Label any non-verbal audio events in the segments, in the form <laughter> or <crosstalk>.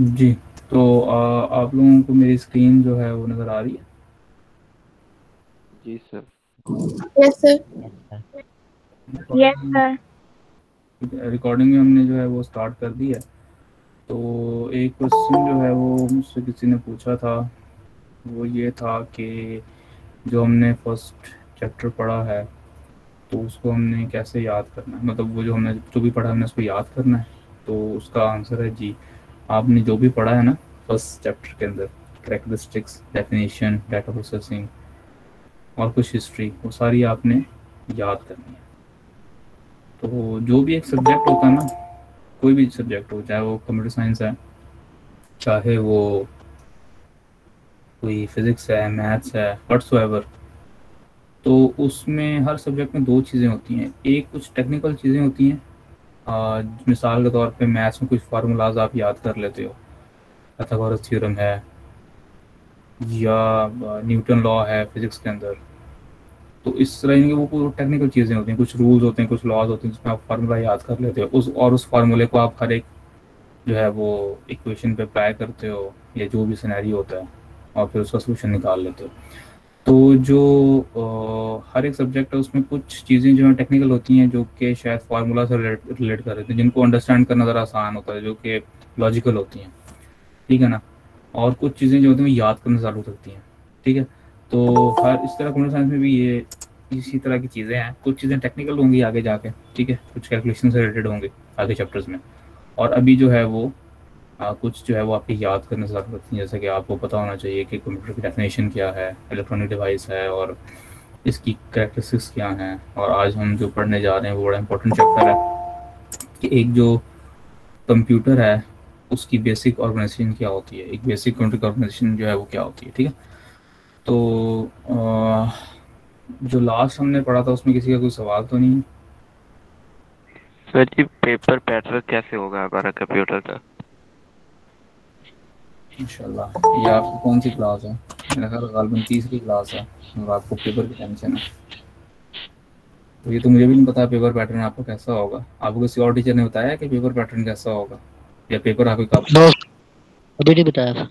जी तो आ, आप लोगों को मेरी स्क्रीन जो है वो नज़र आ रही है? जी sir yes sir yes sir recording में हमने जो है वो स्टार्ट कर दी है। तो एक क्वेश्चन जो है वो मुझसे किसी ने पूछा था। वो ये था कि जो हमने फ़र्स्ट चैप्टर पढ़ा है तो उसको हमने कैसे याद करना है? मतलब वो जो हमने जो भी पढ़ा हमने उसको याद करना है? तो उसका आंसर है जी। आपने जो भी पढ़ा है ना फ़र्स्ट चैप्टर के अंदर करेक्टरिस्टिक्स डेफिनेशन डाटा प्रोसेसिंग और कुछ हिस्ट्री वो सारी आपने याद करनी है। तो जो भी एक सब्जेक्ट होता है ना, कोई भी सब्जेक्ट हो, चाहे वो कंप्यूटर साइंस है, चाहे वो कोई फिज़िक्स है मैथ्स है वट्स एवर तो उसमें हर सब्जेक्ट में दो चीज़ें होती हैं। एक कुछ टेक्निकल चीज़ें होती हैं मिसाल के तौर पे मैथ्स में कुछ फार्मूलाज आप याद कर लेते हो। पैथागोरस थ्योरम है, या न्यूटन लॉ है फिज़िक्स के अंदर। तो इस तरह की वो टेक्निकल चीज़ें होती हैं, कुछ रूल्स होते हैं, कुछ लॉज होते हैं, जिसमें आप फार्मूला याद कर लेते हो। उस, और उस फार्मूले को आप हर एक जो है वो इक्वेशन पे अप्लाई करते हो, या जो भी सिनेरियो होता है, और फिर उसका सोल्यूशन निकाल लेते हो। तो जो हर एक सब्जेक्ट है, उसमें कुछ चीज़ें जो है टेक्निकल होती हैं, जो कि शायद फार्मूला से रिलेट कर रहे थे जिनको अंडरस्टैंड करना ज़रा आसान होता है, जो कि लॉजिकल होती हैं। ठीक है ना? और कुछ चीज़ें जो होती हैं याद करना चालू सकती हैं। ठीक है? तो हर, इस तरह कंप्यूटर साइंस में भी ये, इसी तरह की चीज़ें हैं। कुछ चीज़ें टेक्निकल होंगी आगे जाके, ठीक है? कुछ कैलकुलेशन से रिलेटेड होंगे आगे चैप्टर्स में। और अभी जो है वो आ, कुछ जो है वो आपकी याद करने से ज़्यादा ज़रूरत है जैसे कि आपको पता होना चाहिए कि कंप्यूटर की डेफिनेशन क्या है इलेक्ट्रॉनिक डिवाइस है और इसकी करेक्टरिस्टिक्स क्या हैं। और आज हम जो पढ़ने जा रहे हैं वो बड़ा इंपॉर्टेंट चैप्टर है कि एक जो कंप्यूटर है उसकी बेसिक ऑर्गेनाइजेशन क्या होती है। एक बेसिक कंप्यूटर ऑर्गेनाइजेशन जो है वो क्या होती है ठीक है? तो आ, जो लास्ट हमने पढ़ा था उसमें किसी का कोई सवाल तो नहीं? सर जी पेपर पैटर्न कैसे होगा हमारा कंप्यूटर का? इंशाल्लाह। ये आपकी कौन सी क्लास है? मेरा ख्याल गालबन तीसरी क्लास है। और आपको पेपर की टेंशन है। तो ये तो मुझे भी नहीं पता पेपर पैटर्न आपका कैसा होगा। आपको किसी और टीचर ने बताया कि पेपर पैटर्न कैसा होगा? या पेपर आपके कब अभी नहीं बताया था।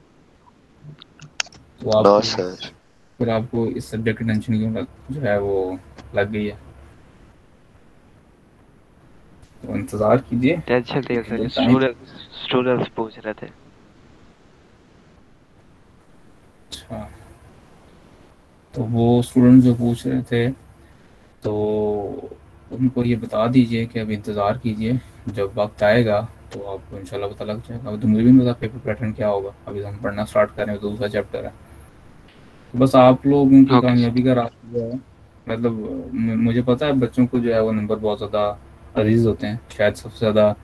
तो आप सर फिर आपको इस सब्जेक्ट की टेंशन क्यों लग जो है वो लग गई है? तो इंतज़ार कीजिए। टेंशन नहीं सर स्टूडेंट्स पूछ रहे थे। अच्छा। तो वो स्टूडेंट जो पूछ रहे थे तो उनको ये बता दीजिए कि अब इंतज़ार कीजिए जब वक्त आएगा तो आपको इंशाल्लाह पता लग जाएगा। अब तो मुझे भी नहीं पता पेपर पैटर्न क्या होगा। अभी हम पढ़ना स्टार्ट करें तो दूसरा चैप्टर है। तो बस आप लोगों की कामयाबी का रास्ता है मतलब मुझे पता है बच्चों को जो है वो नंबर बहुत ज़्यादा अज़ीज़ होते हैं। शायद सबसे ज़्यादा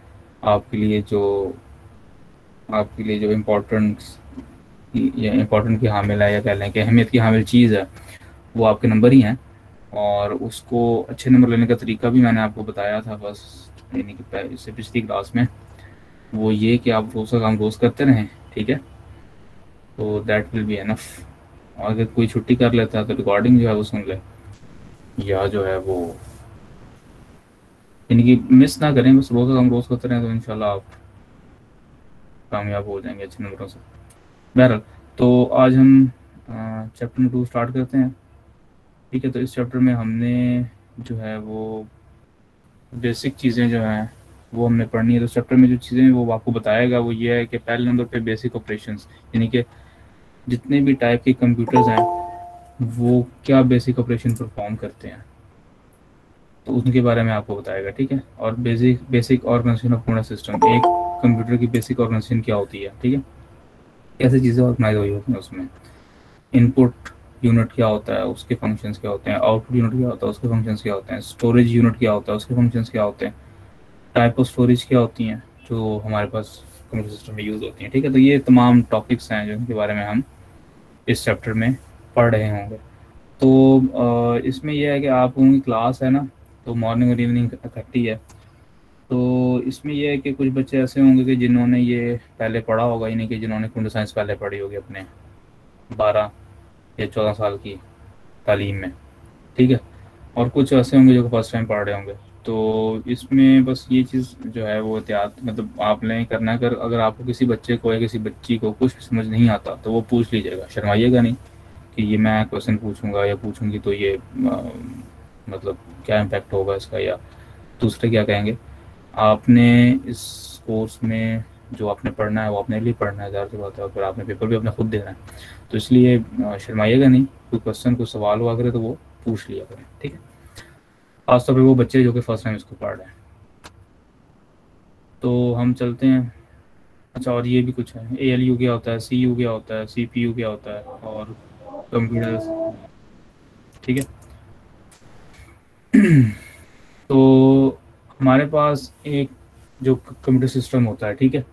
आपके लिए जो आपके लिए जो इम्पोर्टेंट इम्पोर्टेंट की हामिल है या कह लें कि अहमियत की हामिल चीज़ है, वो आपके नंबर ही हैं। और उसको अच्छे नंबर लेने का तरीका भी मैंने आपको बताया था बस, यानी कि इससे पिछली क्लास में। वो ये कि आप रोज़ का काम रोज़ करते रहें, ठीक है? तो दैट विल बी एनफ और अगर कोई छुट्टी कर लेता है तो रिकॉर्डिंग जो है वो सुन ले। या जो है वो, यानी कि मिस ना करें, बस रोज़ का काम रोज़ करते रहें तो इंशाल्लाह आप कामयाब हो जाएँगे अच्छे नंबरों से। बहरहाल तो आज हम चैप्टर टू स्टार्ट करते हैं। ठीक है तो इस चैप्टर में हमने जो है वो बेसिक चीज़ें जो हैं, वो हमने पढ़नी है। तो चैप्टर में जो चीज़ें वो आपको बताएगा, वो ये है कि पहले नंबर पे बेसिक ऑपरेशंस यानी कि जितने भी टाइप के कंप्यूटर्स हैं, वो क्या बेसिक ऑपरेशन परफॉर्म करते हैं। तो उनके बारे में आपको बताएगा, ठीक है? और basic basic organization of computer system एक कंप्यूटर की बेसिक ऑर्गेनाइजेशन क्या होती है, ठीक है? कैसे चीज़ें ऑर्गेनाइज हुई होती हैं उसमें। इनपुट यूनिट क्या होता है, उसके फ़ंक्शंस क्या होते हैं आउटपुट यूनिट क्या होता है, उसके फ़ंक्शंस क्या होते हैं स्टोरेज यूनिट क्या होता है, उसके फ़ंक्शंस क्या होते हैं टाइप ऑफ़ स्टोरेज क्या होती हैं, जो हमारे पास कंप्यूटर सिस्टम में यूज़ होती हैं। ठीक है तो ये तमाम टॉपिक्स हैं जिनके बारे में हम इस चैप्टर में पढ़ रहे होंगे। तो इसमें यह है कि आप लोगों की क्लास है ना तो मॉर्निंग और इवनिंग इकट्ठी है। तो इसमें यह है कि कुछ बच्चे ऐसे होंगे कि जिन्होंने ये पहले पढ़ा होगा यानी कि जिन्होंने कंप्यूटर साइंस पहले पढ़ी होगी अपने बारह या चौदह साल की तालीम में ठीक है? और कुछ ऐसे होंगे जो फ़र्स्ट टाइम पढ़ रहे होंगे। तो इसमें बस ये चीज़ जो है वो एहतियात मतलब आपने करना है अगर अगर आपको किसी बच्चे को या किसी बच्ची को कुछ समझ नहीं आता तो वो पूछ लीजिएगा शर्माइएगा नहीं कि ये मैं क्वेश्चन पूछूँगा या पूछूँगी तो ये आ, मतलब क्या इम्पेक्ट होगा इसका या दूसरे क्या कहेंगे। आपने इस कोर्स में जो आपने पढ़ना है, वो अपने लिए पढ़ना है ज़्यादा से बात है। फिर आपने पेपर भी अपने खुद देना है तो इसलिए शर्माइएगा नहीं। कोई क्वेश्चन कोई सवाल हुआ करे तो वो पूछ लिया करें, ठीक है? खासतौर पर वो बच्चे जो कि फ़र्स्ट टाइम इसको पढ़ रहे हैं। तो हम चलते हैं। अच्छा और ये भी कुछ है। ए एल यू क्या होता है सी यू क्या होता है सी पी यू क्या होता है, और कंप्यूटर ठीक है? <clears throat> तो हमारे पास एक जो कंप्यूटर सिस्टम होता है, ठीक है?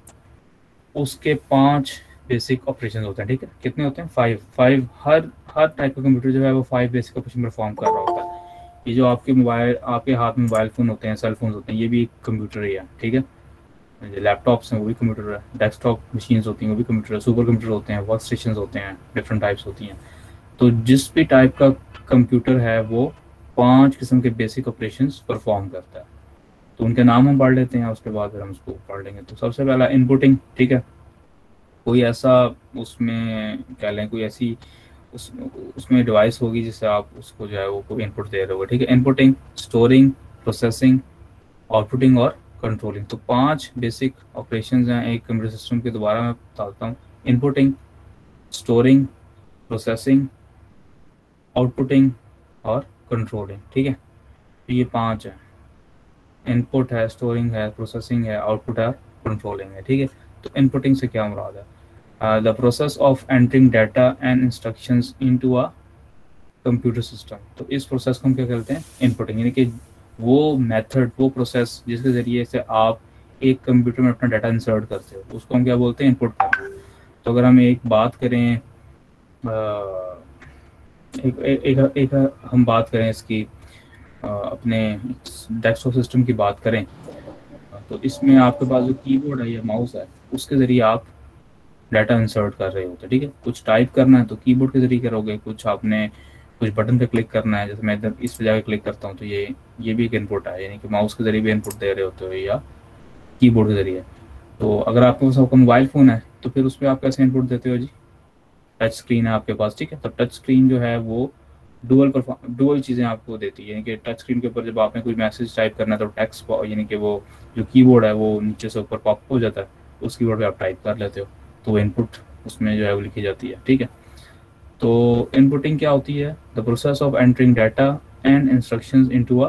उसके पाँच बेसिक ऑपरेशन होते हैं, ठीक है? कितने होते हैं? फाइव फाइव हर हर टाइप का कंप्यूटर जो है, वो फाइव बेसिक ऑपरेशन परफॉर्म कर रहा होता है। ये जो आपके मोबाइल आपके हाथ में मोबाइल फ़ोन होते हैं सेल फ़ोन होते हैं, ये भी एक कंप्यूटर ही है, ठीक है? लैपटॉप्स हैं, वो भी कंप्यूटर है। डेस्कटॉप मशीन्स होती हैं, वो भी कंप्यूटर है। सुपर कंप्यूटर होते हैं वर्क स्टेशन होते हैं डिफरेंट टाइप्स होती हैं। तो जिस भी टाइप का कंप्यूटर है, वो पाँच किस्म के बेसिक ऑपरेशन परफॉर्म करता है। तो उनके नाम हम पढ़ लेते हैं, उसके बाद फिर हम उसको पढ़ लेंगे। तो सबसे पहला इनपुटिंग ठीक है? कोई ऐसा उसमें, कह लें कोई ऐसी उस, उसमें डिवाइस होगी जिससे आप उसको जो है वो कोई इनपुट दे रहे हो, ठीक है? इनपुटिंग स्टोरिंग प्रोसेसिंग आउटपुटिंग और कंट्रोलिंग तो पाँच बेसिक ऑपरेशन हैं एक कंप्यूटर सिस्टम के, दोबारा मैं बताता हूँ। इनपुटिंग स्टोरिंग प्रोसेसिंग आउटपुटिंग और कंट्रोलिंग ठीक है? तो ये पाँच है। इनपुट है स्टोरिंग है प्रोसेसिंग है आउटपुट है कंट्रोलिंग है ठीक है? तो इनपुटिंग से क्या मुराद है? The process of entering data and instruction into a computer system तो इस प्रोसेस को हम क्या कहते हैं? इनपुटिंग यानी कि वो मेथड वो प्रोसेस जिसके ज़रिए से आप एक कंप्यूटर में अपना डाटा इंसर्ट करते हो उसको हम क्या बोलते हैं? इनपुट करना तो अगर हम एक बात करें uh, एक, एक, एक, एक हम बात करें इसकी अपने डेस्कटॉप सिस्टम की बात करें तो इसमें आपके पास जो कीबोर्ड है या माउस है, उसके ज़रिए आप डाटा इंसर्ट कर रहे होते ठीक है? कुछ टाइप करना है तो कीबोर्ड के ज़रिए करोगे, कुछ आपने कुछ बटन पे क्लिक करना है, जैसे मैं इधर इस पे जाकर क्लिक करता हूँ तो ये ये भी एक इनपुट है, यानी कि माउस के ज़रिए भी इनपुट दे रहे होते हो या कीबोर्ड के ज़रिए। तो अगर आपके पास आपका मोबाइल फ़ोन है तो फिर उस पर आप कैसे इनपुट देते हो जी? टच स्क्रीन है आपके पास, ठीक है? तो टच स्क्रीन जो है वो डुअल डुअल चीज़ें आपको देती है, यानी कि टच स्क्रीन के ऊपर जब आपने कोई मैसेज टाइप करना है तो टेक्स्ट यानी कि वो जो कीबोर्ड है, वो नीचे से ऊपर पॉप हो जाता है, उस कीबोर्ड पे आप टाइप कर लेते हो तो इनपुट उसमें जो है वो लिखी जाती है, ठीक है? तो इनपुटिंग क्या होती है? The process of entering data and instructions into a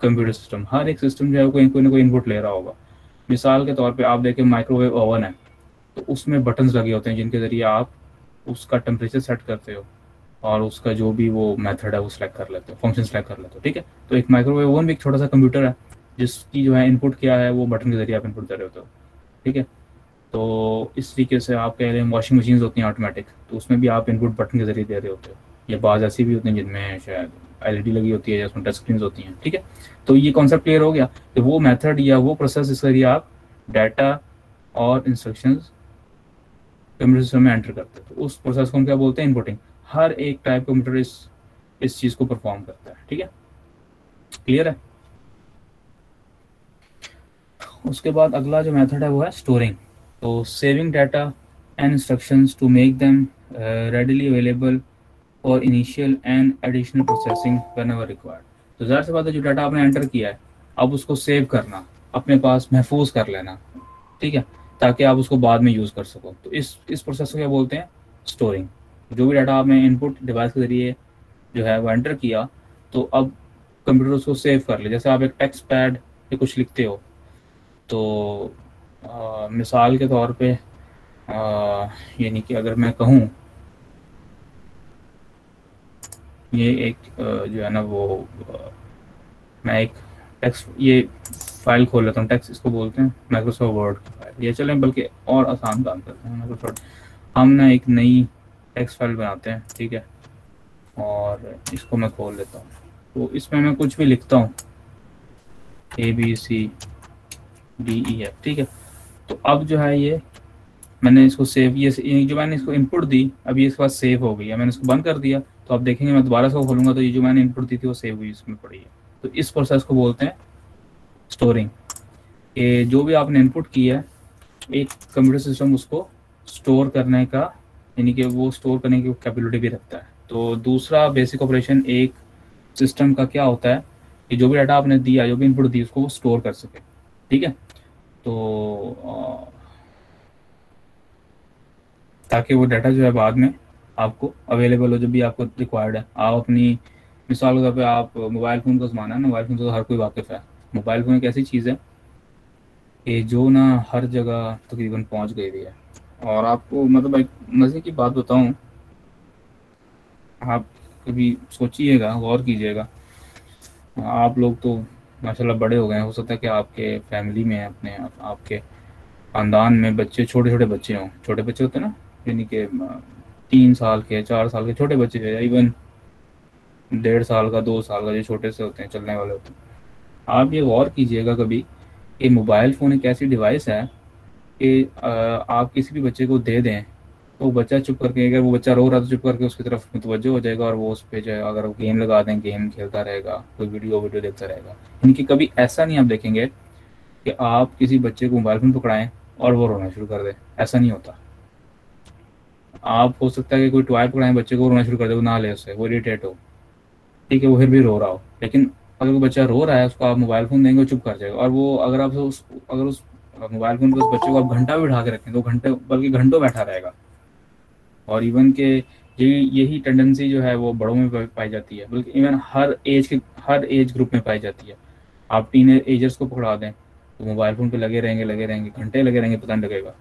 computer system हर एक सिस्टम जो है कोई कोई ना कोई इनपुट ले रहा होगा। मिसाल के तौर पे आप देखें माइक्रोवेव ओवन है तो उसमें बटन्स लगे होते हैं, जिनके ज़रिए आप उसका टेम्परेचर सेट करते हो। और उसका जो भी वो मेथड है, वो सिलेक्ट कर लेते हो फ़ंक्शन सेलेक्ट कर लेते हो, ठीक है? तो एक माइक्रोवेव ओवन भी एक छोटा सा कंप्यूटर है, जिसकी जो है इनपुट क्या है, वो बटन के ज़रिए आप इनपुट दे रहे होते हो, ठीक है? तो इस तरीके से आप कह रहे हैं वॉशिंग मशीन होती हैं ऑटोमेटिक तो उसमें भी आप इनपुट बटन के ज़रिए दे रहे होते हो, या बाज ऐसी भी होती हैं जिनमें शायद एलईडी लगी होती है या उसमें टच स्क्रीन होती हैं, ठीक है? तो ये कॉन्सेप्ट क्लियर हो गया कि वो मेथड या वो प्रोसेस इस ज़रिए आप डाटा और इंस्ट्रक्शंस कंप्यूटर सिस्टम में एंटर करते हैं। तो उस प्रोसेस को हम क्या बोलते हैं? इनपुटिंग हर एक टाइप कंप्यूटर इस इस चीज़ को परफॉर्म करता है, ठीक है? क्लियर है? उसके बाद अगला जो मेथड है वो है स्टोरिंग तो saving data and instructions to make them readily available for initial and additional processing whenever required तो ज़ाहिर सी बात है, जो डाटा आपने एंटर किया है, अब उसको सेव करना, अपने पास महफूज कर लेना, ठीक है? ताकि आप उसको बाद में यूज़ कर सको। तो इस इस प्रोसेस को क्या बोलते हैं? स्टोरिंग जो भी डाटा आपने इनपुट डिवाइस के ज़रिए जो है वो एंटर किया तो अब कंप्यूटर उसको सेव कर ले। जैसे आप एक टेक्स्ट पैड पे कुछ लिखते हो तो आ, मिसाल के तौर पे यानी कि अगर मैं कहूँ ये एक जो है ना वो मैं एक टेक्स्ट ये फ़ाइल खोल लेता हूँ। टेक्स्ट इसको बोलते हैं माइक्रोसॉफ्ट वर्ड की फ़ाइल ये चलें बल्कि और आसान काम करते हैं। माइक्रोसॉफ्ट हम ना एक नई टेक्स्ट फ़ाइल बनाते हैं, ठीक है? और इसको मैं खोल लेता हूँ। तो इसमें मैं कुछ भी लिखता हूँ। A B C D E F ठीक है? तो अब जो है ये, मैंने इसको सेव ये जो मैंने इसको इनपुट दी अभी ये इसके बाद सेव हो गई है। मैंने इसको बंद कर दिया तो आप देखेंगे मैं दोबारा से खोलूँगा तो ये जो मैंने इनपुट दी थी वो सेव हुई इसमें पड़ी है। तो इस प्रोसेस को बोलते हैं स्टोरिंग ये जो भी आपने इनपुट किया है, एक कंप्यूटर सिस्टम उसको स्टोर करने का यानी कि वो स्टोर करने की कैपेबिलिटी भी रखता है। तो दूसरा बेसिक ऑपरेशन एक सिस्टम का क्या होता है कि जो भी डाटा आपने दिया, जो भी इनपुट दी, उसको वो स्टोर कर सके। ठीक है? तो ताकि वो डाटा जो है बाद में आपको अवेलेबल हो, जब भी आपको रिक्वायर्ड है। आप अपनी, मिसाल के तौर पर आप मोबाइल फ़ोन का ज़माना है मोबाइल फ़ोन तो हर कोई वाकिफ़ है। मोबाइल फ़ोन एक ऐसी चीज़ है कि जो ना हर जगह तकरीबन पहुँच गई हुई है। और आपको मतलब एक मज़े की बात बताऊँ, आप कभी सोचिएगा, गौर कीजिएगा। आप लोग तो माशाल्लाह बड़े हो गए हैं। हो सकता है कि आपके फैमिली में, अपने आपके ख़ानदान में बच्चे छोटे छोटे बच्चे हों। छोटे बच्चे होते हैं ना, यानी कि तीन साल के, चार साल के छोटे बच्चे या इवन डेढ़ साल का, दो साल का जो छोटे से होते हैं, चलने वाले होते हैं। आप ये गौर कीजिएगा कभी कि मोबाइल फ़ोन एक ऐसी डिवाइस है कि आप किसी भी बच्चे को दे दें तो बच्चा चुप करके, अगर वो बच्चा रो रहा तो चुप करके उसकी तरफ़ मुतवजह हो जाएगा और वो उस पर जो है, अगर गेम लगा दें, गेम खेलता रहेगा, कोई वीडियो वीडियो देखता रहेगा। इनकी कभी ऐसा नहीं आप देखेंगे कि आप किसी बच्चे को मोबाइल फ़ोन पकड़ाएँ और वो रोना शुरू कर दे। ऐसा नहीं होता। आप, हो सकता है कि कोई टॉय पकड़ाएँ, बच्चे को रोना शुरू कर दे, वो ना ले उससे वो इरीटेट हो। ठीक है, वो फिर भी रो रहा हो। लेकिन अगर वो बच्चा रो रहा है, उसको आप मोबाइल फ़ोन देंगे, वो चुप कर जाएगा। और वो, अगर आप उस, अगर उस मोबाइल फ़ोन पर उस बच्चे को आप घंटा भी उठा के रखें तो घंटे, बल्कि घंटों बैठा रहेगा। और इवन के यही यही टेंडेंसी जो है वो बड़ों में पाई जाती है, बल्कि इवन हर एज के, हर एज ग्रुप में पाई जाती है। आप टीन एजर्स को पकड़ा दें तो मोबाइल फ़ोन पे लगे रहेंगे लगे रहेंगे, घंटे लगे रहेंगे, पता नहीं लगेगा।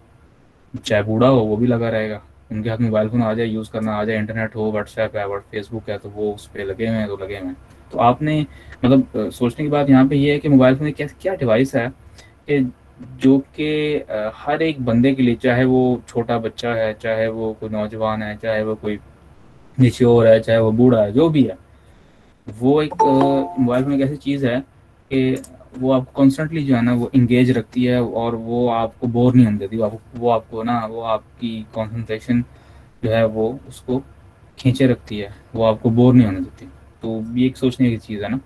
चाहे बूढ़ा हो, वो भी लगा रहेगा। उनके हाथ मोबाइल फ़ोन आ जाए यूज़ करना, आ जाए इंटरनेट हो व्हाट्सएप है फेसबुक है तो वो उस पर लगे हुए हैं तो लगे हुए हैं। तो आपने मतलब सोचने की बात यहाँ पे ये है कि मोबाइल फ़ोन क्या क्या डिवाइस है कि जो कि हर एक बंदे के लिए, चाहे वो छोटा बच्चा है, चाहे वो कोई नौजवान है, चाहे वो कोई निश्योर है, चाहे वो बूढ़ा है, जो भी है, वो एक मोबाइल फ़ोन एक ऐसी चीज़ है कि वो आपको कॉन्स्टेंटली जो है ना, वो इंगेज रखती है और वो आपको बोर नहीं होने देती, वो आपको वो आपको ना, वो आपकी कॉन्सेंट्रेशन जो है वो उसको खींचे रखती है, वो आपको बोर नहीं होने देती। तो ये एक सोचने की चीज़ है ना।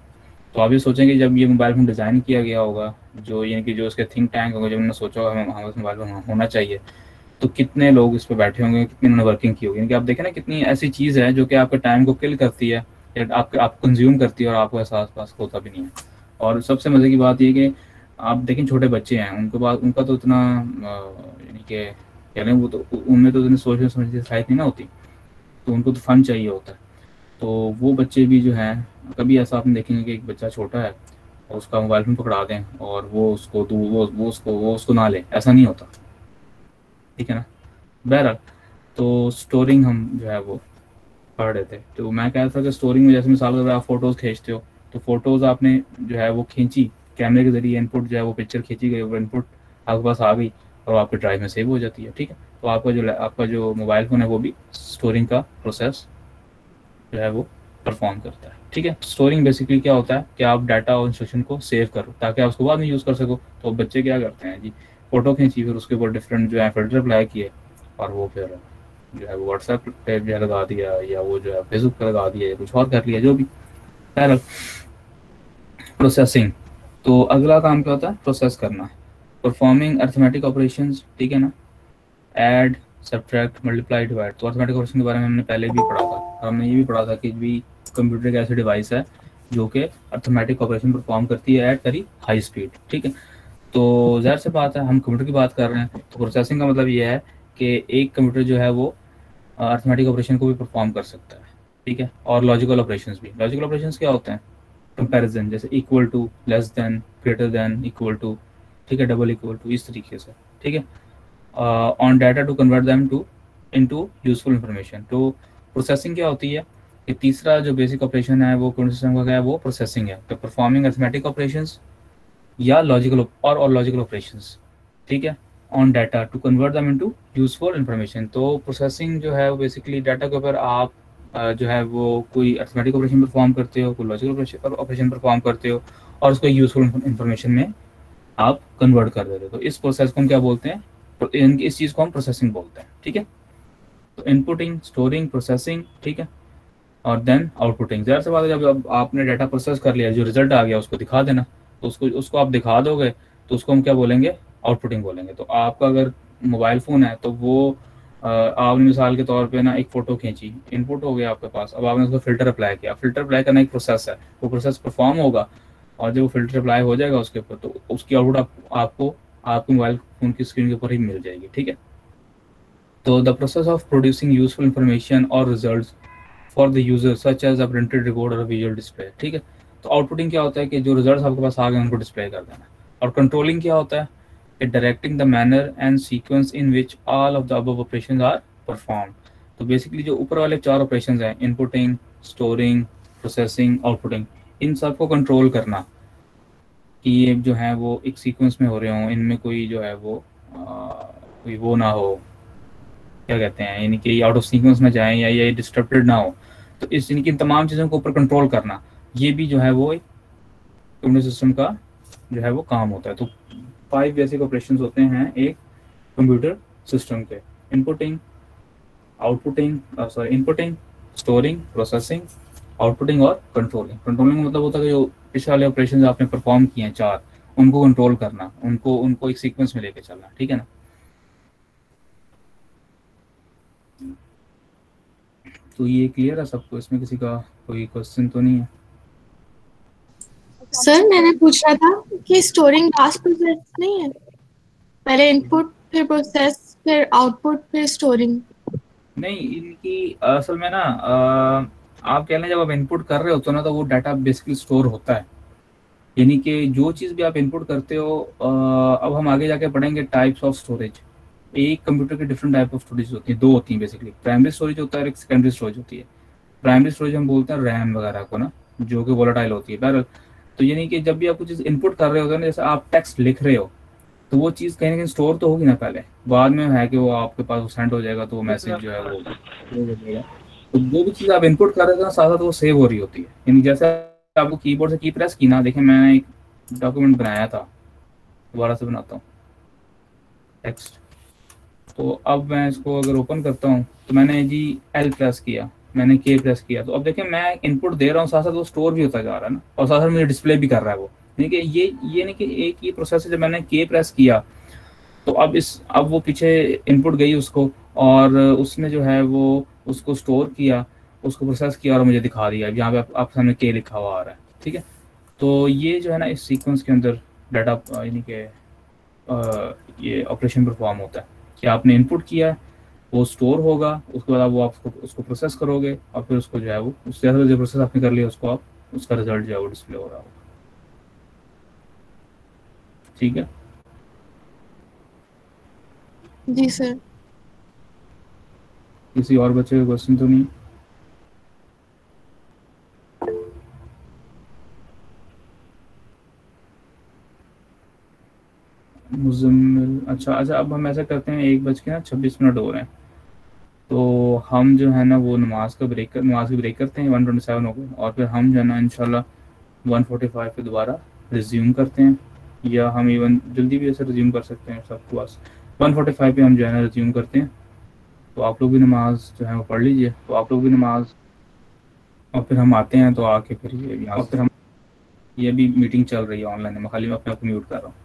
तो आप ये सोचेंगे, जब ये मोबाइल फ़ोन डिज़ाइन किया गया होगा जो यानी कि जो उसके थिंक टैंक होंगे जब उन्होंने सोचा होगा हमारे मोबाइल फ़ोन होना चाहिए। तो कितने लोग इस पर बैठे होंगे, कितनी उन्होंने वर्किंग की होगी? यानी कि आप देखें ना, कितनी ऐसी चीज़ है जो कि आपके टाइम को किल करती है, या आप आप कंज्यूम करती है और आपको एहसास पास होता भी नहीं है। और सबसे मज़े की बात ये कि आप देखें, छोटे बच्चे हैं, उनके पास उनका तो इतना यानी कि कह हैं वो तो उनमें तो इतनी सोच की साइज़ नहीं ना होती। तो उनको तो फ़न चाहिए होता है। तो वो बच्चे भी जो हैं, कभी ऐसा आपने देखेंगे कि एक बच्चा छोटा है उसका मोबाइल फ़ोन पकड़ा दें और वो उसको वो वो उसको वो उसको ना ले। ऐसा नहीं होता। ठीक है ना? बहरहाल तो स्टोरिंग हम जो है वो पढ़ रहे थे। तो मैं कह रहा था कि स्टोरिंग में जैसे मिसाल अगर आप फ़ोटोज़ खींचते हो तो फ़ोटोज़ आपने जो है वो खींची कैमरे के ज़रिए इनपुट जो है वो पिक्चर खींची गई, वो इनपुट आपके पास आ गई और आपके ड्राइव में सेव हो जाती है। ठीक है? तो आपका जो आपका जो मोबाइल फ़ोन है वो भी स्टोरिंग का प्रोसेस जो है वो परफॉर्म करता है। ठीक है? स्टोरिंग बेसिकली क्या होता है कि आप डाटा और इंस्ट्रक्शन को सेव करो ताकि आप उसको बाद में यूज़ कर सको। तो बच्चे क्या करते हैं जी? फ़ोटो खींची, फिर उसके ऊपर डिफरेंट जो है फ़िल्टर अप्लाई किए और वो फिर जो है व्हाट्सएप पे जो है लगा दिया या वो जो है फेसबुक पर लगा दिया कुछ और कर लिया, जो भी। प्रोसेसिंग तो अगला काम क्या होता है? प्रोसेस करना। परफॉर्मिंग अर्थमेटिक ऑपरेशन ठीक है ना? एड सब्ट्रैक्ट मल्टीप्लाई डिवाइड तो अर्थमेटिक ऑपरेशन के बारे में हमने पहले भी पढ़ा था। हमने ये भी पढ़ा था कि भी कंप्यूटर एक ऐसी डिवाइस है जो कि अर्थमेटिक ऑपरेशन परफॉर्म करती है एट वेरी हाई स्पीड ठीक है? तो जहर से बात है, हम कंप्यूटर की बात कर रहे हैं तो प्रोसेसिंग का मतलब ये है कि एक कंप्यूटर जो है वो अर्थमेटिक ऑपरेशन को भी परफॉर्म कर सकता है, ठीक है? और लॉजिकल ऑपरेशन भी। लॉजिकल ऑपरेशन क्या होते हैं? कंपेरिजन जैसे equal to less than greater than equal to ठीक है? डबल इक्वल टू इस तरीके से, ठीक है? On data to convert them to into useful information तो प्रोसेसिंग क्या होती है? कि तीसरा जो बेसिक ऑपरेशन है, वो कौन सिस्टम का क्या है वो प्रोसेसिंग है। तो परफॉर्मिंग अर्थमेटिक ऑपरेशन या लॉजिकल और और लॉजिकल ऑपरेशन ठीक है? On data to convert them into useful information तो प्रोसेसिंग जो है, वो बेसिकली डाटा के ऊपर आप जो है, वो कोई अर्थमेटिक ऑपरेशन परफॉर्म करते हो, कोई लॉजिकल ऑपरेशन परफॉर्म करते हो, और उसको यूजफुल इंफॉर्मेशन में आप कन्वर्ट कर देते हो। तो इस प्रोसेस को हम क्या बोलते हैं? तो इस चीज़ को हम प्रोसेसिंग बोलते हैं, ठीक है? तो इनपुटिंग स्टोरिंग प्रोसेसिंग ठीक है? और देन आउटपुटिंग जहर से बात है जब आपने डाटा प्रोसेस कर लिया जो रिज़ल्ट आ गया उसको दिखा देना। तो उसको उसको आप दिखा दोगे तो उसको हम क्या बोलेंगे? आउटपुटिंग बोलेंगे। तो आपका अगर मोबाइल फ़ोन है तो वो आपने मिसाल के तौर पे ना एक फ़ोटो खींची। इनपुट हो गया आपके पास। अब आपने उसको फ़िल्टर अप्लाई किया। फ़िल्टर अप्लाई करना एक प्रोसेस है। वो प्रोसेस परफॉर्म होगा और जब वो फ़िल्टर अप्लाई हो जाएगा उसके ऊपर तो उसकी आउटपुट आप, आपको आपके मोबाइल फ़ोन की स्क्रीन के ऊपर ही मिल जाएगी। ठीक है? तो the process of producing useful information और result for the user such as a printed record और विजुअल डिस्प्ले ठीक है? तो आउटपुटिंग क्या होता है कि जो रिज़ल्ट आपके पास आ गए उनको डिस्प्ले कर देना और कंट्रोलिंग क्या होता है? कि directing the manner and sequence in which all of the अब ऑपरेशन आर परफॉर्म तो बेसिकली जो ऊपर वाले चार ऑपरेशन हैं इनपुटिंग स्टोरिंग प्रोसेसिंग आउटपुटिंग इन सबको कंट्रोल करना कि ये जो है वो एक सीक्वेंस में हो रहे हों इनमें कोई जो है वो आ, कोई वो ना हो। क्या कहते हैं? यानी कि आउट ऑफ़ सीक्वेंस में जाएँ या ये डिस्टर्बेड ना हो। तो इस इनकी तमाम चीज़ों के ऊपर कंट्रोल करना, ये भी जो है वो एक कंप्यूटर सिस्टम का जो है वो काम होता है। तो फाइव बेसिक ऑपरेशन होते हैं एक कंप्यूटर सिस्टम के। Inputting outputting sorry inputting storing processing outputting और कंट्रोलिंग कंट्रोलिंग मतलब होता है कि जो पिछले वाले ऑपरेशन आपने परफॉर्म किए हैं, चार, उनको कंट्रोल करना, उनको उनको एक सीक्वेंस में लेके चलना, ठीक है ना? तो ये क्लियर है सबको? इसमें किसी का कोई क्वेश्चन तो नहीं है? सर मैंने पूछा था कि स्टोरिंग लास्ट प्रोसेस नहीं है? पहले इनपुट फिर प्रोसेस फिर आउटपुट फिर स्टोरिंग नहीं इनकी असल में ना आप कह लें जब आप इनपुट कर रहे होते हो ना तो वो डाटा बेसिकली स्टोर होता है। यानी कि जो चीज़ भी आप इनपुट करते हो अब हम आगे जाके पढ़ेंगे टाइप्स ऑफ़ स्टोरेज एक कंप्यूटर के डिफरेंट टाइप ऑफ़ स्टोरेज होती है, दो होती है बेसिकली प्राइमरी स्टोरेज होता है और एक सेकेंडरी स्टोरेज होती है। प्राइमरी स्टोरेज हम बोलते हैं रैम वगैरह को ना, जो कि वोलाटाइल होती है। बहरहाल तो यानी कि जब भी आप कुछ इनपुट कर रहे होते हैं ना, जैसे आप टेक्स्ट लिख रहे हो तो वो चीज़ कहीं ना कहीं स्टोर तो होगी ना पहले। बाद में है कि वो आपके पास सेंड हो जाएगा तो वो मैसेज जो है वो तो जो भी चीज़ आप इनपुट कर रहे थे ना, साथ साथ वो सेव हो रही होती है। यानी जैसे आपको कीबोर्ड से की प्रेस की ना देखें मैंने एक डॉक्यूमेंट बनाया था। दोबारा से बनाता हूँ। टेक्स्ट तो अब मैं इसको अगर ओपन करता हूँ तो मैंने जी एल प्रेस किया, मैंने के प्रेस किया। तो अब देखें मैं इनपुट दे रहा हूँ साथ साथ वो स्टोर भी होता जा रहा है ना, और साथ साथ मुझे डिस्प्ले भी कर रहा है वो। यानी कि ये ये नहीं कि एक ही प्रोसेस है, जब मैंने के प्रेस किया तो अब इस, अब वो पीछे इनपुट गई उसको, और उसने जो है वो उसको स्टोर किया, उसको प्रोसेस किया, और मुझे दिखा दिया। यहाँ पे आप सामने के लिखा हुआ आ रहा है, ठीक है? तो ये जो है ना, इस सीक्वेंस के अंदर डाटा यानी कि ये ऑपरेशन परफॉर्म होता है। कि आपने इनपुट किया वो स्टोर होगा उसके बाद आप वो आपको उसको प्रोसेस करोगे और फिर उसको जो है वो उससे जो प्रोसेस आपने कर लिया उसको आप उसका रिज़ल्ट जो है वो डिस्प्ले हो रहा होगा। ठीक है? जी सर किसी और बच्चे का क्वेश्चन तो नहीं? मुजम्मिल। अच्छा अच्छा अब हम ऐसा करते हैं, एक बज के ना छब्बीस मिनट हो रहे हैं। तो हम जो है ना, वो नमाज़ का ब्रेक कर, नमाज़ की ब्रेक करते हैं, वन ट्वेंटी सेवन हो गए और फिर हम जो है ना इन इनशाला वन फोर्टी फाइव पर दोबारा रिज्यूम करते हैं। या हम इवन जल्दी भी ऐसे रिज्यूम कर सकते हैं सबके पास वन फोर्टी फाइव पर हम जो है ना, रिज्यूम करते हैं। तो आप लोग भी नमाज़ जो है वो पढ़ लीजिए। तो आप लोग भी नमाज़ और फिर हम आते हैं तो आके फिर ये यहाँ फिर हम ये भी मीटिंग चल रही है ऑनलाइन, मैं खाली मैं अपने आप म्यूट कर रहा हूँ।